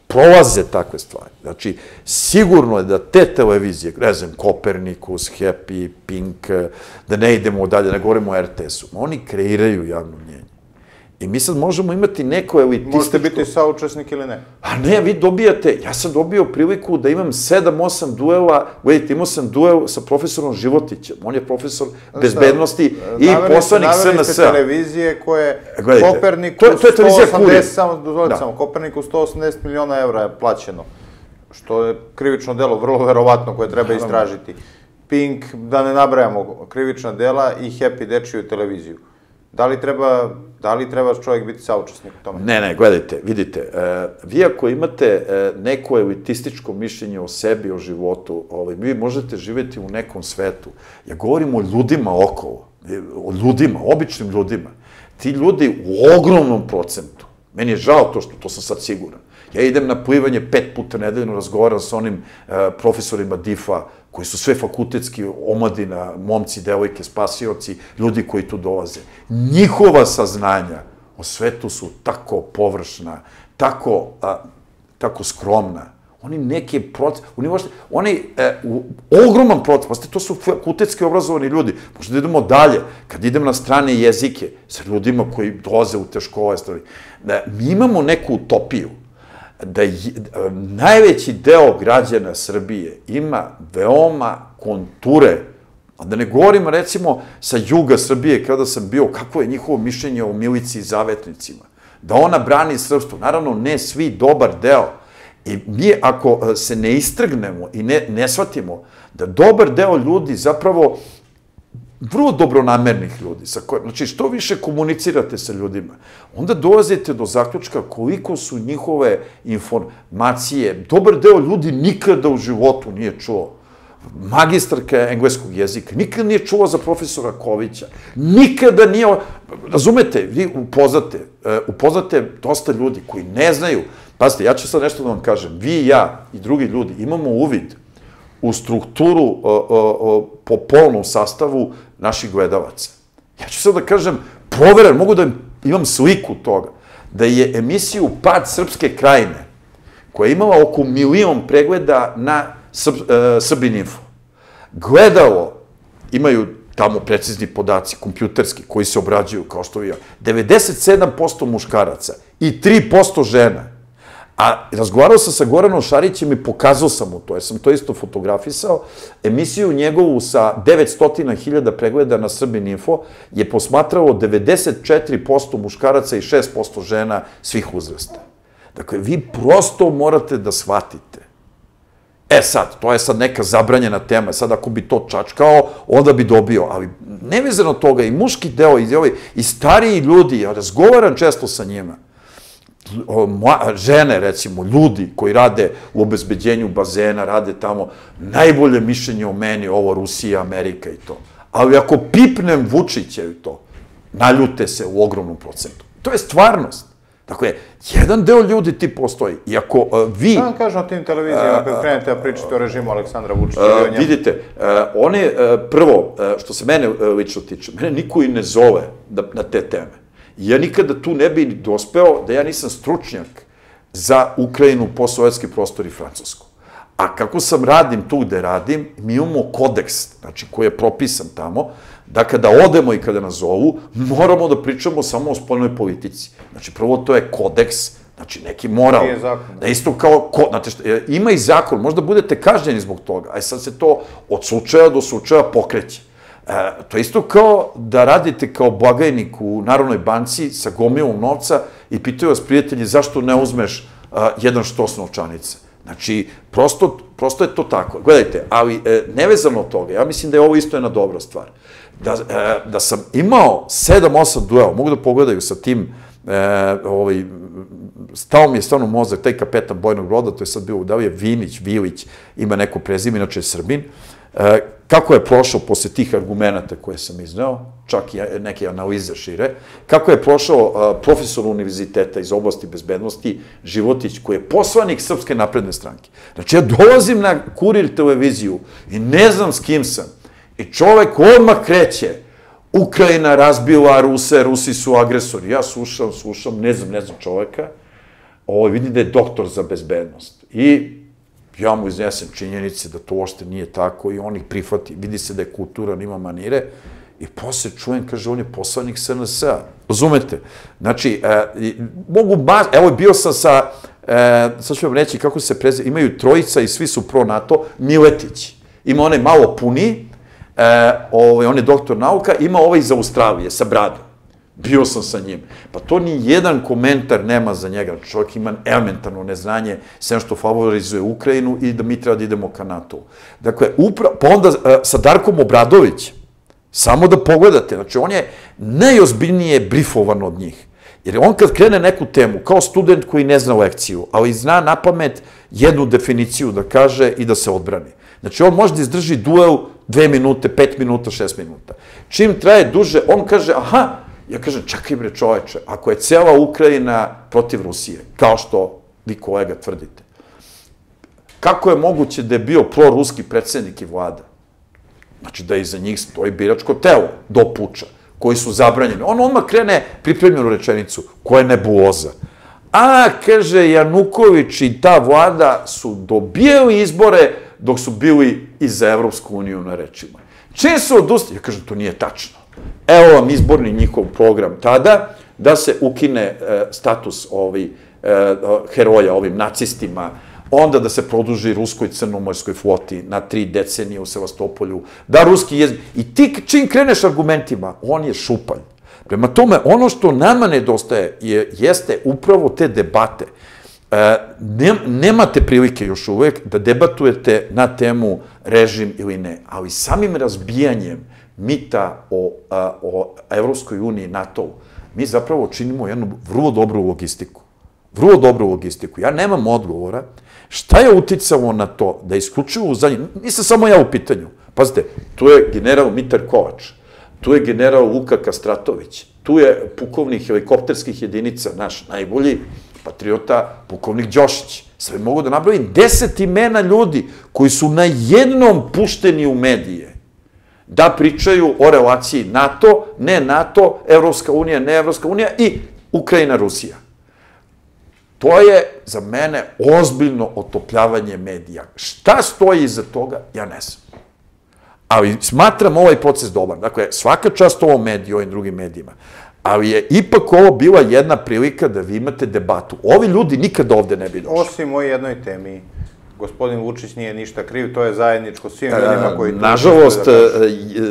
prolaze takve stvari. Znači, sigurno je da te televizije, ne znam, Kopernikus, Happy, Pink, da ne idemo dalje, ne govorimo o RTS-u, oni kreiraju javno mnjenje. I mi sad možemo imati neko elitističko... Možete biti saučesnik ili ne. A ne, vi dobijate, ja sam dobio priliku da imam 7-8 duela, gledajte, imao sam duel sa profesorom Životićem, on je profesor bezbednosti i poslanik ste SNS-a. televizije koje Gledajte, Koperniku to je- to je televizija 180, Kurir. samo, dozvolite Da. samo, Koperniku 180 miliona evra je plaćeno, što je krivično delo, vrlo verovatno, koje treba istražiti. Pink, da ne nabrajamo krivična dela i Happy dečiju televiziju. Da li treba, da li treba čovjek biti saučesnik u tome? Ne, ne, gledajte, vidite, e, vi ako imate e, neko elitističko mišljenje o sebi, o životu, ovaj, vi možete živeti u nekom svetu. Ja govorim o ljudima okolo, e, o ljudima, običnim ljudima. Ti ljudi u ogromnom procentu, meni je žao to što, to sam sad siguran, ja idem na plivanje pet puta nedeljno, razgovaram sa onim e, profesorima DIF-a, koji su sve fakultetski omladina, momci, devojke, spasioci, ljudi koji tu dolaze. Njihova saznanja o svetu su tako površna, tako, a, tako skromna. Oni neke proces, oni možete, oni e, u ogroman proces, pa to su fakultetski obrazovani ljudi. Možda idemo dalje, kad idem na strane jezike sa ljudima koji dolaze u te škole, da mi imamo neku utopiju da je, najveći deo građana Srbije ima veoma konture, a da ne govorim recimo sa juga Srbije kada sam bio, kako je njihovo mišljenje o milici i zavetnicima, da ona brani srpstvo, naravno ne svi, dobar deo, I mi ako e, se ne istrgnemo i ne, ne shvatimo da dobar deo ljudi zapravo vrlo dobronamernih ljudi, sa kojim, znači što više komunicirate sa ljudima, onda dolazite do zaključka koliko su njihove informacije, dobar deo ljudi nikada u životu nije čuo magistarka engleskog jezika, nikada nije čuo za profesora Kovića, nikada nije, razumete, vi upoznate, e, upoznate dosta ljudi koji ne znaju, pazite, ja ću sad nešto da vam kažem, vi i ja i drugi ljudi imamo uvid u strukturu o, o, po polnom sastavu naših gledalaca. Ja ću sad da kažem, proveren, mogu da imam sliku toga, da je emisiju Pad Srpske krajine, koja je imala oko milion pregleda na Srb, e, Info, gledalo, imaju tamo precizni podaci, kompjuterski, koji se obrađuju, kao što vi ja, 97% muškaraca i 3% žena. A razgovarao sam sa Goranom Šarićem i pokazao sam mu to, jer sam to isto fotografisao. Emisiju njegovu sa 900.000 pregleda na Srbin Info je posmatralo 94% muškaraca i 6% žena svih uzrasta. Dakle, vi prosto morate da shvatite. E sad, to je sad neka zabranjena tema, sad ako bi to čačkao, onda bi dobio, ali nevezano toga, i muški deo, i, ovaj, i stariji ljudi, ja razgovaram često sa njima, mla, žene, recimo, ljudi koji rade u obezbeđenju bazena, rade tamo, najbolje mišljenje o meni, ovo Rusija, Amerika i to. Ali ako pipnem Vučića i to, naljute se u ogromnom procentu. To je stvarnost. Dakle, jedan deo ljudi ti postoji. I ako uh, vi... Šta vam kažu na tim televizijama kad krenete da pričate o režimu Aleksandra Vučića Uh, vidite, uh, one, uh, prvo, uh, što se mene uh, lično tiče, mene niko i ne zove da, na te teme. Ja nikada tu ne bi dospeo da ja nisam stručnjak za Ukrajinu, posovjetski prostor i Francusku. A kako sam radim tu gde radim, mi imamo kodeks, znači koji je propisan tamo, da kada odemo i kada nas zovu, moramo da pričamo samo o spoljnoj politici. Znači, prvo to je kodeks, znači neki moral. Nije zakon. Da isto kao, ko, znate šta, e, ima i zakon, možda budete kažnjeni zbog toga, a sad se to od slučaja do slučaja pokreće. E, to je isto kao da radite kao blagajnik u Narodnoj banci sa gomilom novca i pitaju vas prijatelji zašto ne uzmeš a, jedan štos novčanice. Znači, prosto, prosto je to tako. Gledajte, ali e, nevezano od toga, ja mislim da je ovo isto jedna dobra stvar. da, e, da sam imao 7-8 duela, mogu da pogledaju sa tim, e, ovaj, stao mi je stvarno mozak, taj kapetan bojnog broda, to je sad bio, da li je Vinić, Vilić, ima neko prezime, inače je Srbin, e, kako je prošao posle tih argumenta koje sam izneo, čak i neke analize šire, kako je prošao a, profesor univerziteta iz oblasti bezbednosti, Životić, koji je poslanik Srpske napredne stranke. Znači, ja dolazim na kurir televiziju i ne znam s kim sam. I čovek odmah kreće, Ukrajina razbila Ruse, Rusi su agresori. Ja slušam, slušam, ne znam, ne znam čoveka. Ovo vidim da je doktor za bezbednost. I ja mu iznesem činjenice da to uopšte nije tako i on ih prihvati. Vidi se da je kulturan, ima manire. I posle čujem, kaže, on je poslanik SNS-a. Razumete? Znači, e, mogu ba... Evo, bio sam sa, e, sad ću vam reći kako se preze... Imaju trojica i svi su pro-NATO, Miletić. Ima onaj malo puni, e, ovaj, on je doktor nauka, ima ovaj iz Australije, sa bradom. Bio sam sa njim. Pa to ni jedan komentar nema za njega. Čovjek ima elementarno neznanje, sem što favorizuje Ukrajinu i da mi treba da idemo ka NATO. Dakle, upra, pa onda uh, sa Darkom Obradović, samo da pogledate, znači on je najozbiljnije brifovan od njih. Jer on kad krene neku temu, kao student koji ne zna lekciju, ali zna na pamet jednu definiciju da kaže i da se odbrani. Znači on može da izdrži duel dve minute, pet minuta, šest minuta. Čim traje duže, on kaže, aha, Ja kažem, čakaj bre čoveče, ako je cela Ukrajina protiv Rusije, kao što vi kolega tvrdite, kako je moguće da je bio proruski predsednik i vlada? Znači da iza njih stoji biračko telo do puča, koji su zabranjeni. On odmah krene pripremljenu rečenicu, koja je nebuloza. A, kaže, Januković i ta vlada su dobijali izbore dok su bili i za Evropsku uniju na rečima. Čim su odustali? Ja kažem, to nije tačno. Evo vam izborni njihov program tada, da se ukine e, status ovi, e, heroja ovim nacistima, onda da se produži ruskoj crnomorskoj floti na tri decenije u Sevastopolju, da ruski jezik... I ti čim kreneš argumentima, on je šupalj. Prema tome, ono što nama nedostaje je, jeste upravo te debate. E, ne, nemate prilike još uvek da debatujete na temu režim ili ne, ali samim razbijanjem mita o, a, o Evropskoj uniji, NATO-u, mi zapravo činimo jednu vrlo dobru logistiku. Vrlo dobru logistiku. Ja nemam odgovora šta je uticalo na to da isključivo u zadnji, nisam samo ja u pitanju, pazite, tu je general Mitar Kovač, tu je general Luka Kastratović, tu je pukovnik helikopterskih jedinica, naš najbolji patriota, pukovnik Đošić. Sve mogu da nabrojim deset imena ljudi koji su na jednom pušteni u medije da pričaju o relaciji NATO, ne NATO, Evropska unija, ne Evropska unija i Ukrajina-Rusija. To je za mene ozbiljno otopljavanje medija. Šta stoji iza toga, ja ne znam. Ali smatram ovaj proces dobar. Dakle, svaka čast ovom mediju, ovim drugim medijima. Ali je ipak ovo bila jedna prilika da vi imate debatu. Ovi ljudi nikada ovde ne bi došli. Osim o jednoj temi gospodin Vučić nije ništa kriv, to je zajedničko svim ljudima koji... Nažalost, da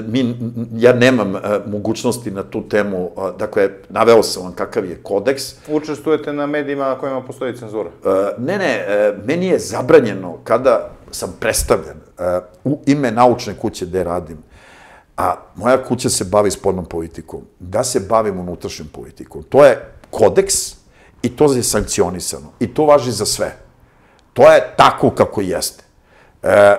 mi, ja nemam mogućnosti na tu temu, dakle, naveo sam vam kakav je kodeks. Učestvujete na medijima na kojima postoji cenzura? Ne, ne, meni je zabranjeno kada sam predstavljen u ime naučne kuće gde radim, a moja kuća se bavi spodnom politikom, da se bavim unutrašnjom politikom. To je kodeks i to je sankcionisano. I to važi za sve. To je tako kako jeste. E,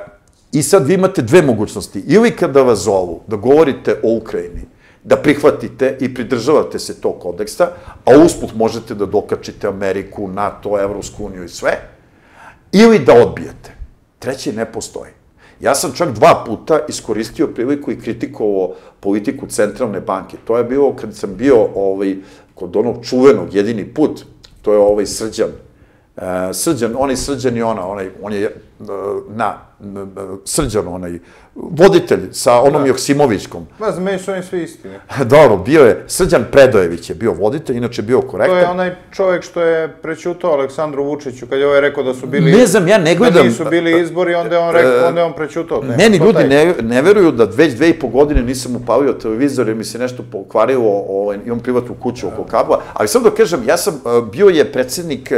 I sad vi imate dve mogućnosti. Ili kada vas zovu da govorite o Ukrajini, da prihvatite i pridržavate se tog kodeksa, a usput možete da dokačite Ameriku, NATO, Evropsku uniju i sve, ili da odbijete. Treći ne postoji. Ja sam čak dva puta iskoristio priliku i kritikovao politiku centralne banke. To je bilo kad sam bio ovaj, kod onog čuvenog jedini put, to je ovaj Srđan, Uh, srđan, onaj srđan i ona, onaj, on je uh, na, srđan onaj, voditelj sa onom da. Joksimovićkom. Ma, za meni su oni svi isti. [LAUGHS] Dobro, bio je, Srđan Predojević je bio voditelj, inače bio korektan. To je onaj čovjek što je prećutao Aleksandru Vučiću, kad je ovaj rekao da su bili... Ne znam, ja ne gledam... Da nisu bili izbori, onda je on rekao, onda je on prećutao. Ne, ni ljudi ne, ne veruju da već dve i po godine nisam upalio televizor jer mi se nešto pokvarilo, ovaj, imam privatnu kuću oko kabla, ali sam da kažem, ja sam, bio je predsednik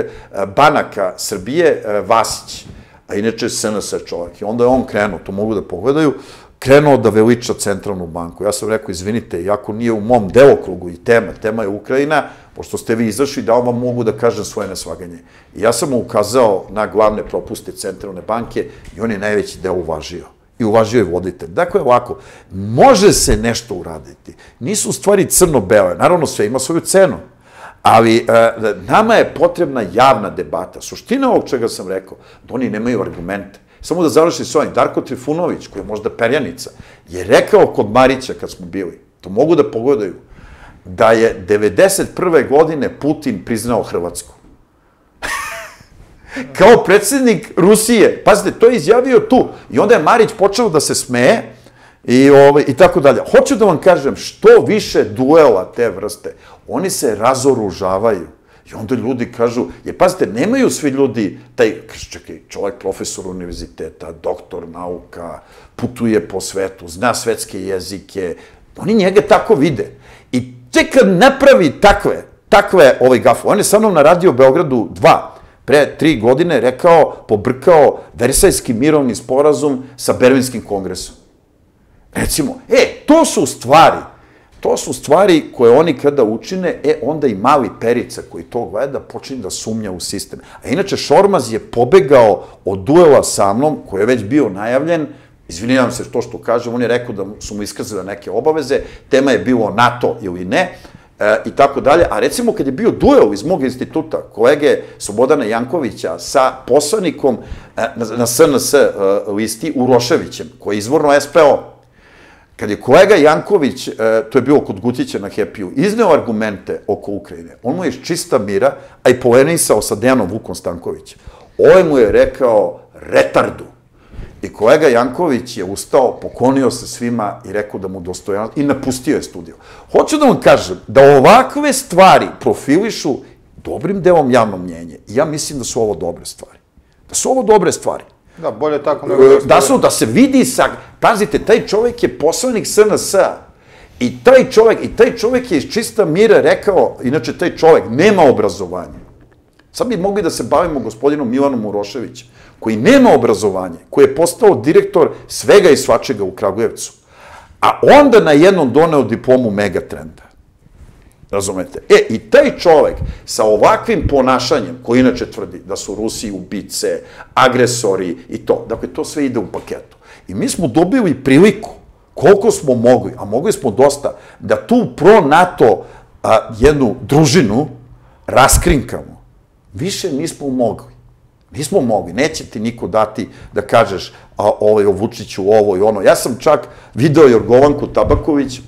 banaka Srbije, Vasić, a inače SNS čovjek. I onda je on krenuo, to mogu da pogledaju, krenuo da veliča centralnu banku. Ja sam rekao, izvinite, iako nije u mom delokrugu i tema, tema je Ukrajina, pošto ste vi izašli, da vam mogu da kažem svoje nesvaganje. I ja sam mu ukazao na glavne propuste centralne banke i on je najveći deo uvažio. I uvažio je voditelj. Dakle, ovako, može se nešto uraditi. Nisu stvari crno-bele. Naravno, sve ima svoju cenu. Ali e, nama je potrebna javna debata. Suština ovog čega sam rekao, da oni nemaju argumente. Samo da završim s ovim, Darko Trifunović, koji je možda perjanica, je rekao kod Marića kad smo bili, to mogu da pogledaju, da je 91. godine Putin priznao Hrvatsku. [LAUGHS] Kao predsednik Rusije. Pazite, to je izjavio tu. I onda je Marić počeo da se smeje i, ovaj, i tako dalje. Hoću da vam kažem, što više duela te vrste, oni se razoružavaju. I onda ljudi kažu, je pazite, nemaju svi ljudi taj, čekaj, čovjek profesor univerziteta, doktor nauka, putuje po svetu, zna svetske jezike, oni njega tako vide. I tek kad napravi takve, takve ovaj gafu, on je sa mnom na radio Beogradu 2, pre tri godine rekao, pobrkao Versajski mirovni sporazum sa Berlinskim kongresom. Recimo, e, to su stvari, to su stvari koje oni kada učine, e, onda i mali perica koji to gleda počinje da sumnja u sistem. A inače, Šormaz je pobegao od duela sa mnom, koji je već bio najavljen, izvinjavam se to što kažem, on je rekao da su mu iskazale neke obaveze, tema je bilo NATO ili ne, e, i tako dalje. A recimo kad je bio duel iz mog instituta, kolege Slobodana Jankovića sa poslanikom e, na, na SNS e, listi Uroševićem, koji je izvorno SPO, kad je kolega Janković, e, to je bilo kod Gutića na Happy-u, izneo argumente oko Ukrajine, on mu je čista mira, a i polenisao sa Dejanom Vukom Stankovićem. Ovaj mu je rekao retardu. I kolega Janković je ustao, poklonio se svima i rekao da mu dostojan i napustio je studio. Hoću da vam kažem da ovakve stvari profilišu dobrim delom javno mnjenje. I ja mislim da su ovo dobre stvari. Da su ovo dobre stvari. Da, bolje tako nego... E, da su, da se vidi sa... Pazite, taj čovek je poslanik SNS-a. I taj čovek, i taj čovek je iz čista mira rekao, inače taj čovek nema obrazovanja. Sad bi mogli da se bavimo gospodinom Milanom Uroševićem, koji nema obrazovanje, koji je postao direktor svega i svačega u Kragujevcu, a onda na jednom doneo diplomu Megatrenda. Razumete? E, i taj čovek sa ovakvim ponašanjem, koji inače tvrdi da su Rusi ubice, agresori i to, dakle, to sve ide u paketu. I mi smo dobili priliku, koliko smo mogli, a mogli smo dosta, da tu pro-NATO jednu družinu raskrinkamo. Više nismo mogli. Nismo mogli, neće ti niko dati da kažeš a, ovaj, o Vučiću ovo i ono. Ja sam čak video Jorgovanku Tabaković,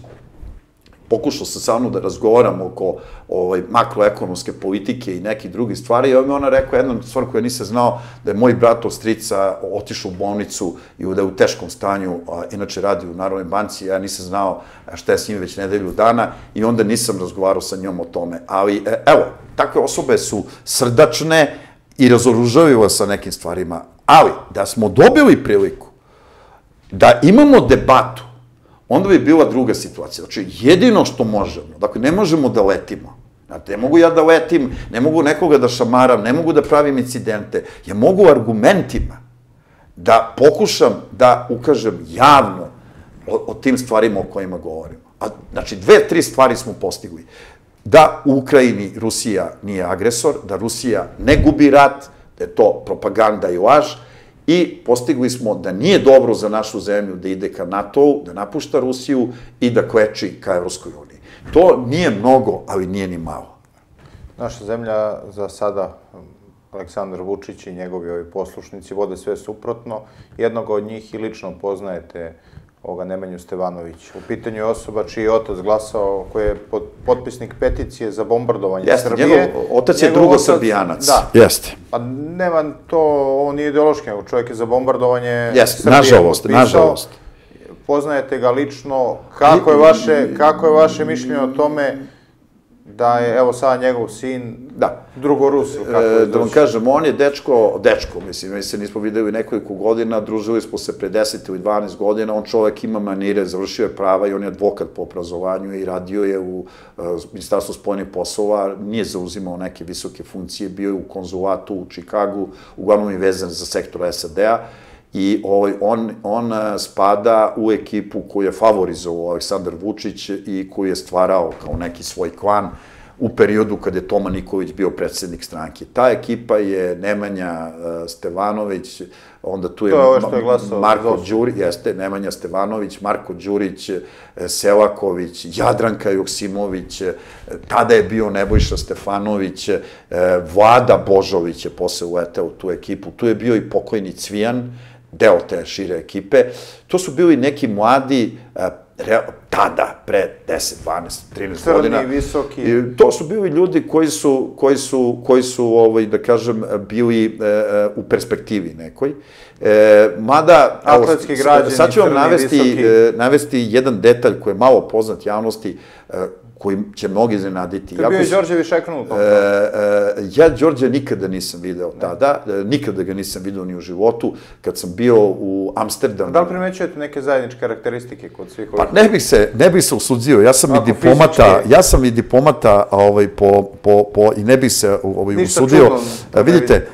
pokušao sam sa mnom da razgovaram oko ovaj, makroekonomske politike i nekih drugih stvari, i ona rekao jednu stvar koju nisam znao, da je moj brat od strica otišao u bolnicu i da je u teškom stanju, a, inače radi u Narodnoj banci, ja nisam znao šta je s njim već nedelju dana i onda nisam razgovarao sa njom o tome. Ali, e, evo, takve osobe su srdačne i razoružavile sa nekim stvarima, ali da smo dobili priliku da imamo debatu onda bi bila druga situacija. Znači, jedino što možemo, dakle, ne možemo da letimo. Znate, ne mogu ja da letim, ne mogu nekoga da šamaram, ne mogu da pravim incidente. Ja mogu argumentima da pokušam da ukažem javno o, o tim stvarima o kojima govorimo. A, znači, dve, tri stvari smo postigli. Da u Ukrajini Rusija nije agresor, da Rusija ne gubi rat, da je to propaganda i laž, i postigli smo da nije dobro za našu zemlju da ide ka NATO-u, da napušta Rusiju i da kveči ka Evropskoj uniji. To nije mnogo, ali nije ni malo. Naša zemlja za sada, Aleksandar Vučić i njegovi ovi poslušnici vode sve suprotno. Jednog od njih i lično poznajete, ovoga Nemanju Stevanović. U pitanju je osoba čiji je otac glasao, koji je potpisnik peticije za bombardovanje Jeste, Srbije. Njegov otac je drugo srbijanac. Da. Jeste. Pa nema to, ovo nije ideološki, nego čovjek je za bombardovanje Jeste, Srbije nažalost, potpisao. nažalost. Poznajete ga lično, kako je vaše, kako je vaše mišljenje o tome da je, evo sada njegov sin, Da. Drugorus, ili kako E, je da vam kažem, on je dečko, dečko, mislim, mi se nismo videli nekoliko godina, družili smo se pre 10 ili 12 godina, on čovek ima manire, završio je prava i on je advokat po obrazovanju i radio je u uh, Ministarstvu spojenih poslova, nije zauzimao neke visoke funkcije, bio je u konzulatu u Čikagu, uglavnom je vezan za sektor SAD-a, i ovaj, on, on spada u ekipu koju je favorizovao Aleksandar Vučić i koji je stvarao kao neki svoj klan u periodu kad je Toma Nikolić bio predsednik stranke. Ta ekipa je Nemanja Stevanović, onda tu je, je, glasao Marko Đurić, jeste, Nemanja Stevanović, Marko Đurić, Selaković, Jadranka Joksimović, tada je bio Nebojša Stefanović, Vlada Božović je posle uleteo u tu ekipu, tu je bio i pokojni Cvijan, deo te šire ekipe. To su bili neki mladi, tada, pre 10, 12, 13 Crni, godina. visoki. I to su bili ljudi koji su, koji su, koji su ovaj, da kažem, bili e, u perspektivi nekoj. E, mada, Atletski građani, sad ću vam crni, navesti, visoki. e, navesti jedan detalj koji je malo poznat javnosti, e, koji će mnogi iznenaditi. To je bio i Đorđe u tom. E, e, ja Đorđe nikada nisam video tada, e, nikada ga nisam video ni u životu. Kad sam bio u Amsterdamu... Da li primećujete neke zajedničke karakteristike kod svih ovih? Pa ne bih se, ne bih se usudio, ja sam Ako i diplomata, ja sam i diplomata ovaj, po, po, po, i ne bih se ovaj, Ništa usudio. čudno, ne vidite,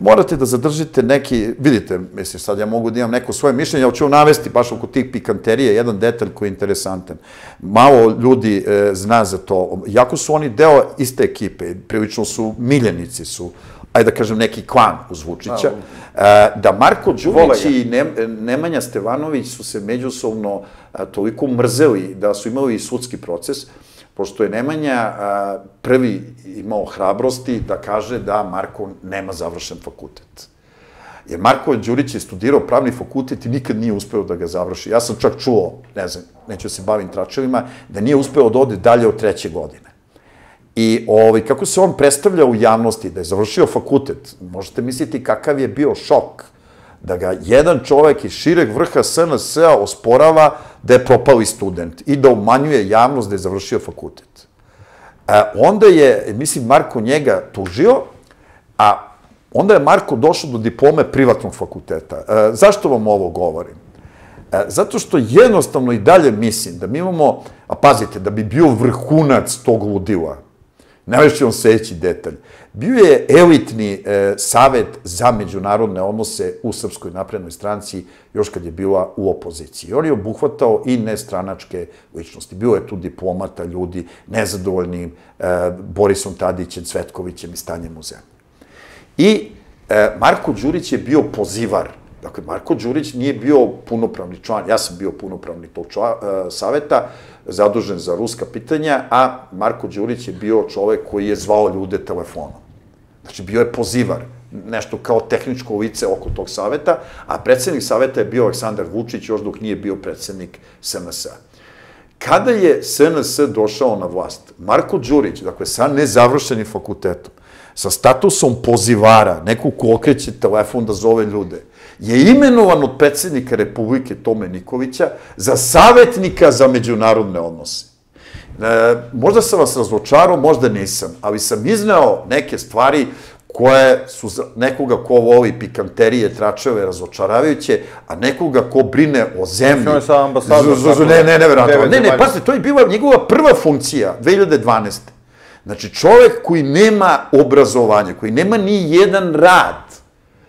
morate da zadržite neki, vidite, mislim sad ja mogu da imam neko svoje mišljenje, ali ću navesti baš oko tih pikanterije, jedan detalj koji je interesantan. Malo ljudi e, zna za to, jako su oni deo iste ekipe, prilično su miljenici su, ajde da kažem neki klan uz Vučića, e, da Marko Vole Đurić ga. i Ne- Nemanja Stevanović su se međusobno a, toliko mrzeli da su imali i sudski proces, pošto je Nemanja a, prvi imao hrabrosti da kaže da Marko nema završen fakultet. Jer Marko Đurić je studirao pravni fakultet i nikad nije uspeo da ga završi. Ja sam čak čuo, ne znam, neću da se bavim tračevima, da nije uspeo da ode dalje od treće godine. I ovaj, kako se on predstavlja u javnosti, da je završio fakultet, možete misliti kakav je bio šok da ga jedan čovek iz šireg vrha SNS-a osporava da je propali student i da umanjuje javnost da je završio fakultet. E, onda je, mislim, Marko njega tužio, a onda je Marko došao do diplome privatnog fakulteta. E, zašto vam ovo govorim? E, zato što jednostavno i dalje mislim da mi imamo, a pazite, da bi bio vrhunac tog ludila, Navešću vam sledeći detalj. Bio je elitni e, savet za međunarodne odnose u Srpskoj naprednoj stranci još kad je bila u opoziciji. On je obuhvatao i nestranačke ličnosti. Bilo je tu diplomata, ljudi nezadovoljni Borisom Tadićem, Cvetkovićem i stanjem u zemlji. I e, Marko Đurić je bio pozivar. Dakle, Marko Đurić nije bio punopravni član, ja sam bio punopravni tog čla, e, saveta, zadužen za ruska pitanja, a Marko Đurić je bio čovek koji je zvao ljude telefonom. Znači, bio je pozivar, nešto kao tehničko lice oko tog saveta, a predsednik saveta je bio Aleksandar Vučić, još dok nije bio predsednik SNS-a. Kada je SNS došao na vlast, Marko Đurić, dakle, sa nezavršenim fakultetom, sa statusom pozivara, neku ko okreće telefon da zove ljude, je imenovan od predsednika Republike Tome Nikolića za savjetnika za međunarodne odnose. E, možda sam vas razočarao, možda nisam, ali sam izneo neke stvari koje su za nekoga ko voli pikanterije, tračeve, razočaravajuće, a nekoga ko brine o zemlji. On je sad ambasador, Z- z- tako Ne, da, ne, ne, verovatno. devet Ne, ne, zemalja. pazite, to je bila njegova prva funkcija, 2012. Znači, čovek koji nema obrazovanje, koji nema ni jedan rad,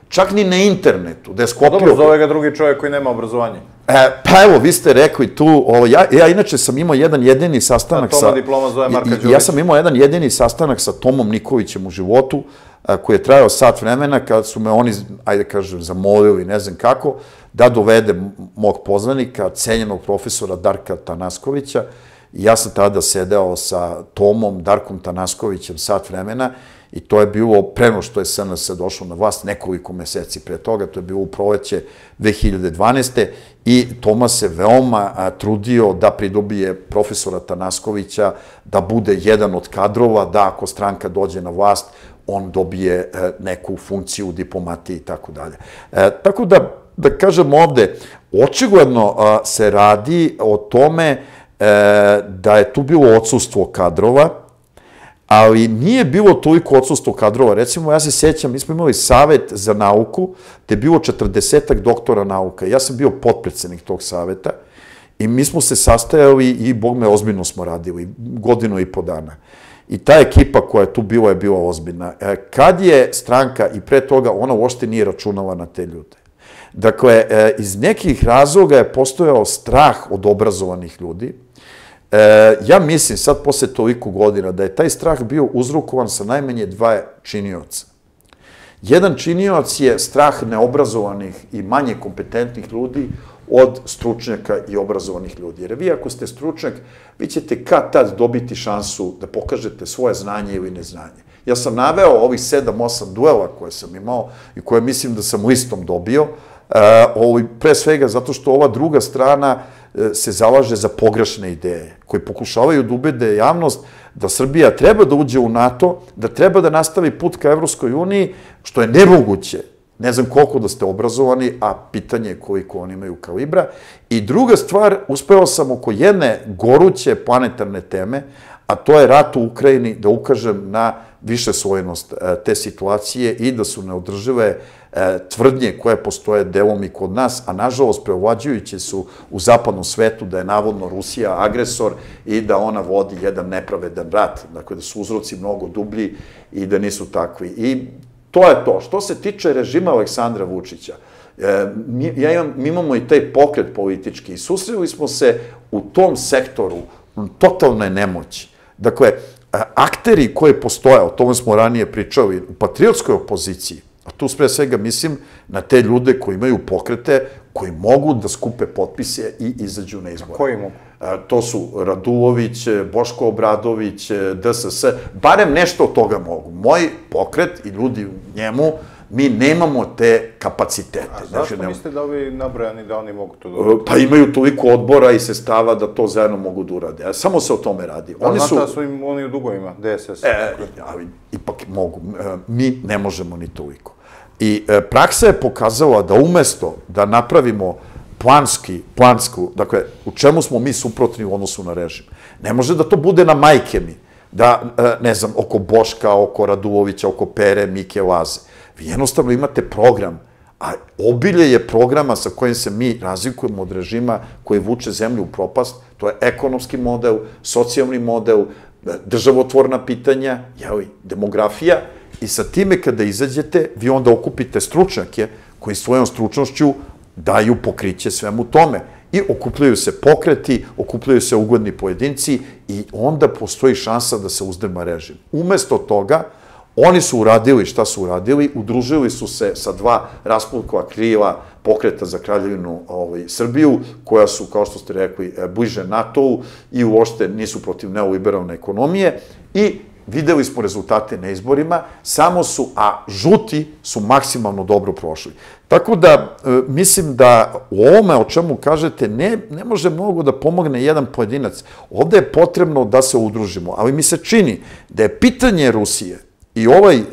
čak ni na internetu, da je skopio... Dobro, zove ga drugi čovjek koji nema obrazovanje. E, pa evo, vi ste rekli tu, ovo, ja, ja inače sam imao jedan jedini sastanak sa... diploma zove Marka i- Ja Đurić. sam imao jedan jedini sastanak sa Tomom Nikolićem u životu, a, koji je trajao sat vremena, kad su me oni, ajde kažem, zamolili, ne znam kako, da dovede mog poznanika, cenjenog profesora Darka Tanaskovića, ja sam tada sedeo sa Tomom, Darkom Tanaskovićem sat vremena, i to je bilo preno što je SNS došao na vlast nekoliko meseci pre toga, to je bilo u proleće 2012. I Toma se veoma trudio da pridobije profesora Tanaskovića, da bude jedan od kadrova, da ako stranka dođe na vlast, on dobije e, neku funkciju u diplomatiji i tako dalje. E, Tako da, da kažem ovde, očigledno se radi o tome e, da je tu bilo odsustvo kadrova, ali nije bilo toliko odsustvo kadrova. Recimo, ja se sjećam, mi smo imali savet za nauku, gde je bilo 40 doktora nauka. Ja sam bio potpredsednik tog saveta i mi smo se sastajali i, bog me, ozbiljno smo radili, godinu i po dana. I ta ekipa koja je tu bila je bila ozbiljna. E, Kad je stranka i pre toga, ona uopšte nije računala na te ljude. Dakle, e, iz nekih razloga je postojao strah od obrazovanih ljudi. E, ja mislim sad posle toliko godina da je taj strah bio uzrokovan sa najmanje dva činioca. Jedan činioc je strah neobrazovanih i manje kompetentnih ljudi od stručnjaka i obrazovanih ljudi. Jer vi ako ste stručnjak, vi ćete kad tad dobiti šansu da pokažete svoje znanje ili neznanje. Ja sam naveo ovih 7-8 duela koje sam imao i koje mislim da sam u istom dobio, uh, pre svega zato što ova druga strana e, se zalaže za pogrešne ideje, koji pokušavaju da ubede javnost da Srbija treba da uđe u NATO, da treba da nastavi put ka Evropskoj uniji, što je nemoguće. Ne znam koliko da ste obrazovani, a pitanje je koliko oni imaju kalibra. I druga stvar, uspeo sam oko jedne goruće planetarne teme, a to je rat u Ukrajini, da ukažem na više svojnost e, te situacije i da su neodržive e, tvrdnje koje postoje delom i kod nas, a nažalost preovlađujuće su u zapadnom svetu da je navodno Rusija agresor i da ona vodi jedan nepravedan rat, dakle da su uzroci mnogo dublji i da nisu takvi. I to je to. Što se tiče režima Aleksandra Vučića, e, mi, ja imam, mi imamo i taj pokret politički i susreli smo se u tom sektoru totalne nemoći. Dakle, akteri koji postoje, o tome smo ranije pričali, u patriotskoj opoziciji, a tu pre svega mislim na te ljude koji imaju pokrete, koji mogu da skupe potpise i izađu na izbore. Koji mogu? To su Radulović, Boško Obradović, DSS, barem nešto od toga mogu. Moj pokret i ljudi u njemu mi nemamo te kapacitete. A zašto znači, mislite da ovi nabrojani, da oni mogu to da urade? Pa imaju toliko odbora i sestava da to zajedno mogu da urade. A samo se o tome radi. Da, oni su... da su im oni u dugovima, DSS. E, ali ipak mogu. E, mi ne možemo ni toliko. I e, praksa je pokazala da umesto da napravimo planski, plansku, dakle, u čemu smo mi suprotni u odnosu na režim. Ne može da to bude na majke mi, da, e, ne znam, oko Boška, oko Radulovića, oko Pere, Mike, Laze. Vi jednostavno imate program, a obilje je programa sa kojim se mi razlikujemo od režima koji vuče zemlju u propast, to je ekonomski model, socijalni model, državotvorna pitanja, jeli, demografija, i sa time kada izađete, vi onda okupite stručnjake koji svojom stručnošću daju pokriće svemu tome. I okupljaju se pokreti, okupljaju se ugodni pojedinci i onda postoji šansa da se uzdrma režim. Umesto toga, Oni su uradili šta su uradili, udružili su se sa dva raspolkova krila pokreta za kraljevinu ovaj, Srbiju, koja su, kao što ste rekli, e, bliže NATO-u i uopšte nisu protiv neoliberalne ekonomije i videli smo rezultate na izborima, samo su, a žuti su maksimalno dobro prošli. Tako da, e, mislim da u ovome o čemu kažete, ne, ne može mnogo da pomogne jedan pojedinac. Ovde je potrebno da se udružimo, ali mi se čini da je pitanje Rusije, i ovaj e,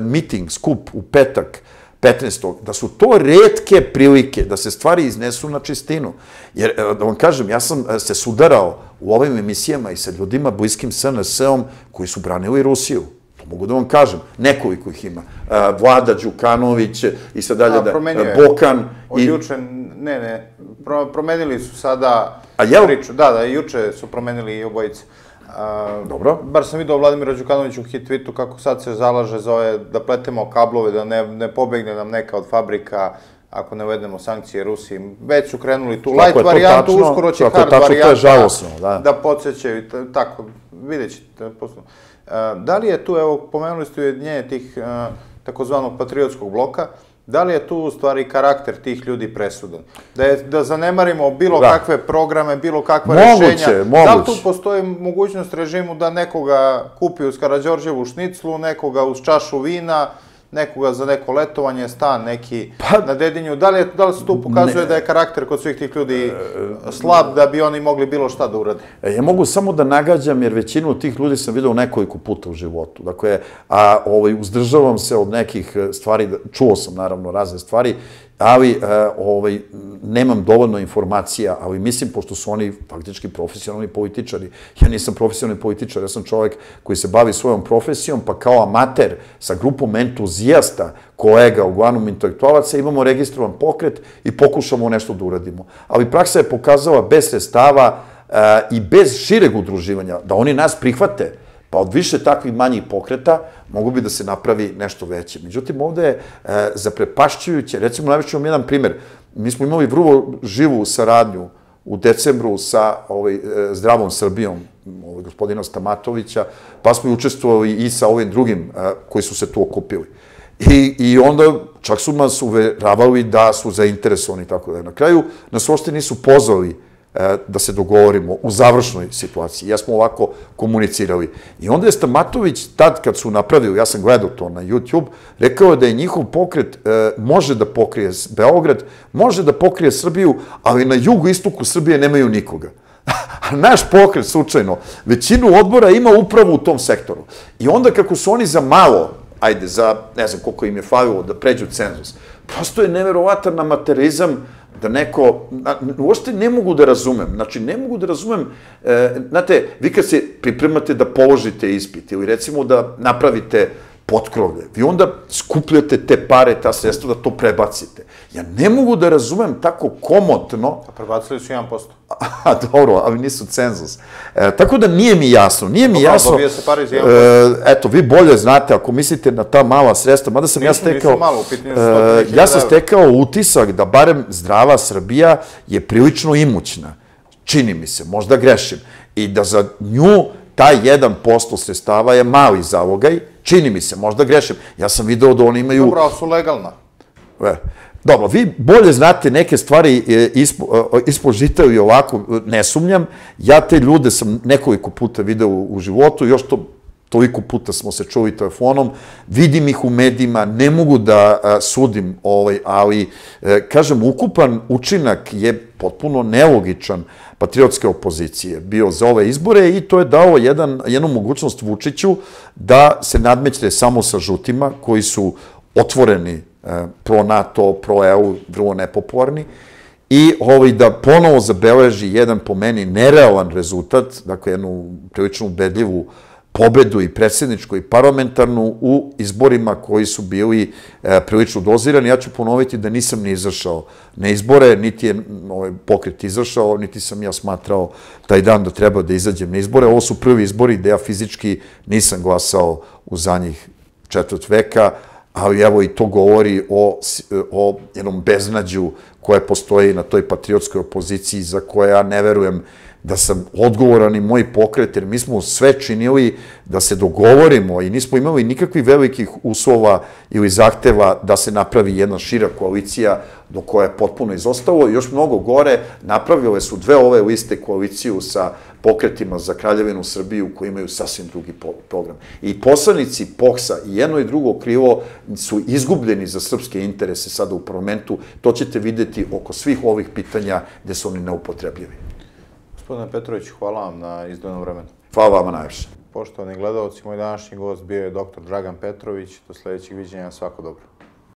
miting, skup u petak, 15. da su to redke prilike da se stvari iznesu na čistinu. Jer, e, da vam kažem, ja sam e, se sudarao u ovim emisijama i sa ljudima bliskim SNS-om koji su branili Rusiju. To mogu da vam kažem. Nekoliko ih ima. E, Vlada Đukanović i sad dalje da... Bokan. Od i... juče, ne, ne, pro, promenili su sada A priču. Da, da, juče su promenili i obojice. A, Dobro. Bar sam vidio Vladimira Đukanovića u hitvitu kako sad se zalaže za ove, da pletemo kablove, da ne, ne pobegne nam neka od fabrika, ako ne uvedemo sankcije Rusiji. Već su krenuli tu light varijantu, tačno, uskoro će hard tačno, varijanta. To je žalosno, da. Da podsjećaju, tako, vidjet ćete. Da li je tu, evo, pomenuli ste ujedinjenje tih takozvanog patriotskog bloka, Da li je tu u stvari karakter tih ljudi presudan? Da, je, da zanemarimo bilo da. kakve programe, bilo kakve moguće, rešenja? Moguće. Da li tu postoji mogućnost režimu da nekoga kupi uz Karadžorđevu šniclu, nekoga uz čašu vina, nekoga za neko letovanje, stan neki pa, na Dedinju. Da li, da li se tu pokazuje ne, da je karakter kod svih tih ljudi e, slab da bi oni mogli bilo šta da urade? E, ja mogu samo da nagađam, jer većinu tih ljudi sam vidio nekoliko puta u životu. Dakle, a ovaj, uzdržavam se od nekih stvari, čuo sam naravno razne stvari, ali e, ovaj, nemam dovoljno informacija, ali mislim, pošto su oni faktički profesionalni političari, ja nisam profesionalni političar, ja sam čovjek koji se bavi svojom profesijom, pa kao amater sa grupom entuzijasta, kolega, uglavnom intelektualaca, imamo registrovan pokret i pokušamo nešto da uradimo. Ali praksa je pokazala bez sredstava e, i bez šireg udruživanja, da oni nas prihvate, Pa od više takvih manjih pokreta mogu bi da se napravi nešto veće. Međutim, ovde je e, zaprepašćujuće, recimo, navešću vam jedan primer, mi smo imali vrlo živu saradnju u decembru sa ovaj, e, zdravom Srbijom, ovaj, gospodina Stamatovića, pa smo i učestvovali i sa ovim drugim a, koji su se tu okupili. I, I onda čak su nas uveravali da su zainteresovani tako da. Na kraju nas uopšte nisu pozvali e, da se dogovorimo u završnoj situaciji. Ja smo ovako komunicirali. I onda je Stamatović, tad kad su napravili, ja sam gledao to na YouTube, rekao da je njihov pokret e, može da pokrije Beograd, može da pokrije Srbiju, ali na jugu istoku Srbije nemaju nikoga. [LAUGHS] A naš pokret, slučajno, većinu odbora ima upravo u tom sektoru. I onda kako su oni za malo ajde, za, ne znam koliko im je falilo da pređu cenzus. Prosto je neverovatan amaterizam da neko, uopšte ne mogu da razumem, znači ne mogu da razumem, e, znate, vi kad se pripremate da položite ispit ili recimo da napravite potkrovlje. Vi onda skupljate te pare, ta sredstva da to prebacite. Ja ne mogu da razumem tako komotno... A prebacili su 1%. [LAUGHS] A, dobro, ali nisu cenzus. E, tako da nije mi jasno, nije mi jasno... se pare iz 1%. E, eto, vi bolje znate, ako mislite na ta mala sredstva, mada sam ja stekao... malo, u pitanju e, ja sam stekao utisak da barem zdrava Srbija je prilično imućna. Čini mi se, možda grešim. I da za nju taj 1% sredstava je mali zalogaj, čini mi se, možda grešim. Ja sam video da oni imaju... Dobro, su legalna. E, Dobro, vi bolje znate neke stvari e, ispo, e, žita i ovako, e, ne sumnjam. Ja te ljude sam nekoliko puta video u u životu, još to toliko puta smo se čuli telefonom, vidim ih u medijima, ne mogu da sudim, ovaj, ali, e, kažem, ukupan učinak je potpuno nelogičan patriotske opozicije. Bio za ove izbore i to je dao jedan, jednu mogućnost Vučiću da se nadmećete samo sa žutima koji su otvoreni e, pro NATO, pro EU, vrlo nepopularni, i ovaj, da ponovo zabeleži jedan po meni nerealan rezultat, dakle jednu prilično ubedljivu pobedu i predsjedničku i parlamentarnu u izborima koji su bili e, prilično dozirani. Ja ću ponoviti da nisam ni izašao na izbore, niti je ovaj, pokret izašao, niti sam ja smatrao taj dan da treba da izađem na izbore. Ovo su prvi izbori gde ja fizički nisam glasao u zadnjih četvrt veka, ali evo i to govori o, o jednom beznađu koje postoji na toj patriotskoj opoziciji za koje ja ne verujem da sam odgovoran i moj pokret, jer mi smo sve činili da se dogovorimo i nismo imali nikakvih velikih uslova ili zahteva da se napravi jedna šira koalicija do koja je potpuno izostalo. Još mnogo gore, napravile su dve ove liste koaliciju sa pokretima za Kraljevinu Srbiju koji imaju sasvim drugi program. I poslanici POKSA i jedno i drugo krivo su izgubljeni za srpske interese sada u parlamentu. To ćete videti oko svih ovih pitanja gde su oni neupotrebljivi. Gospodine Petrović, hvala vam na izdvojeno vremenu. Hvala vama najviše. Poštovani gledalci, moj današnji gost bio je dr. Dragan Petrović. Do sledećeg viđenja, svako dobro.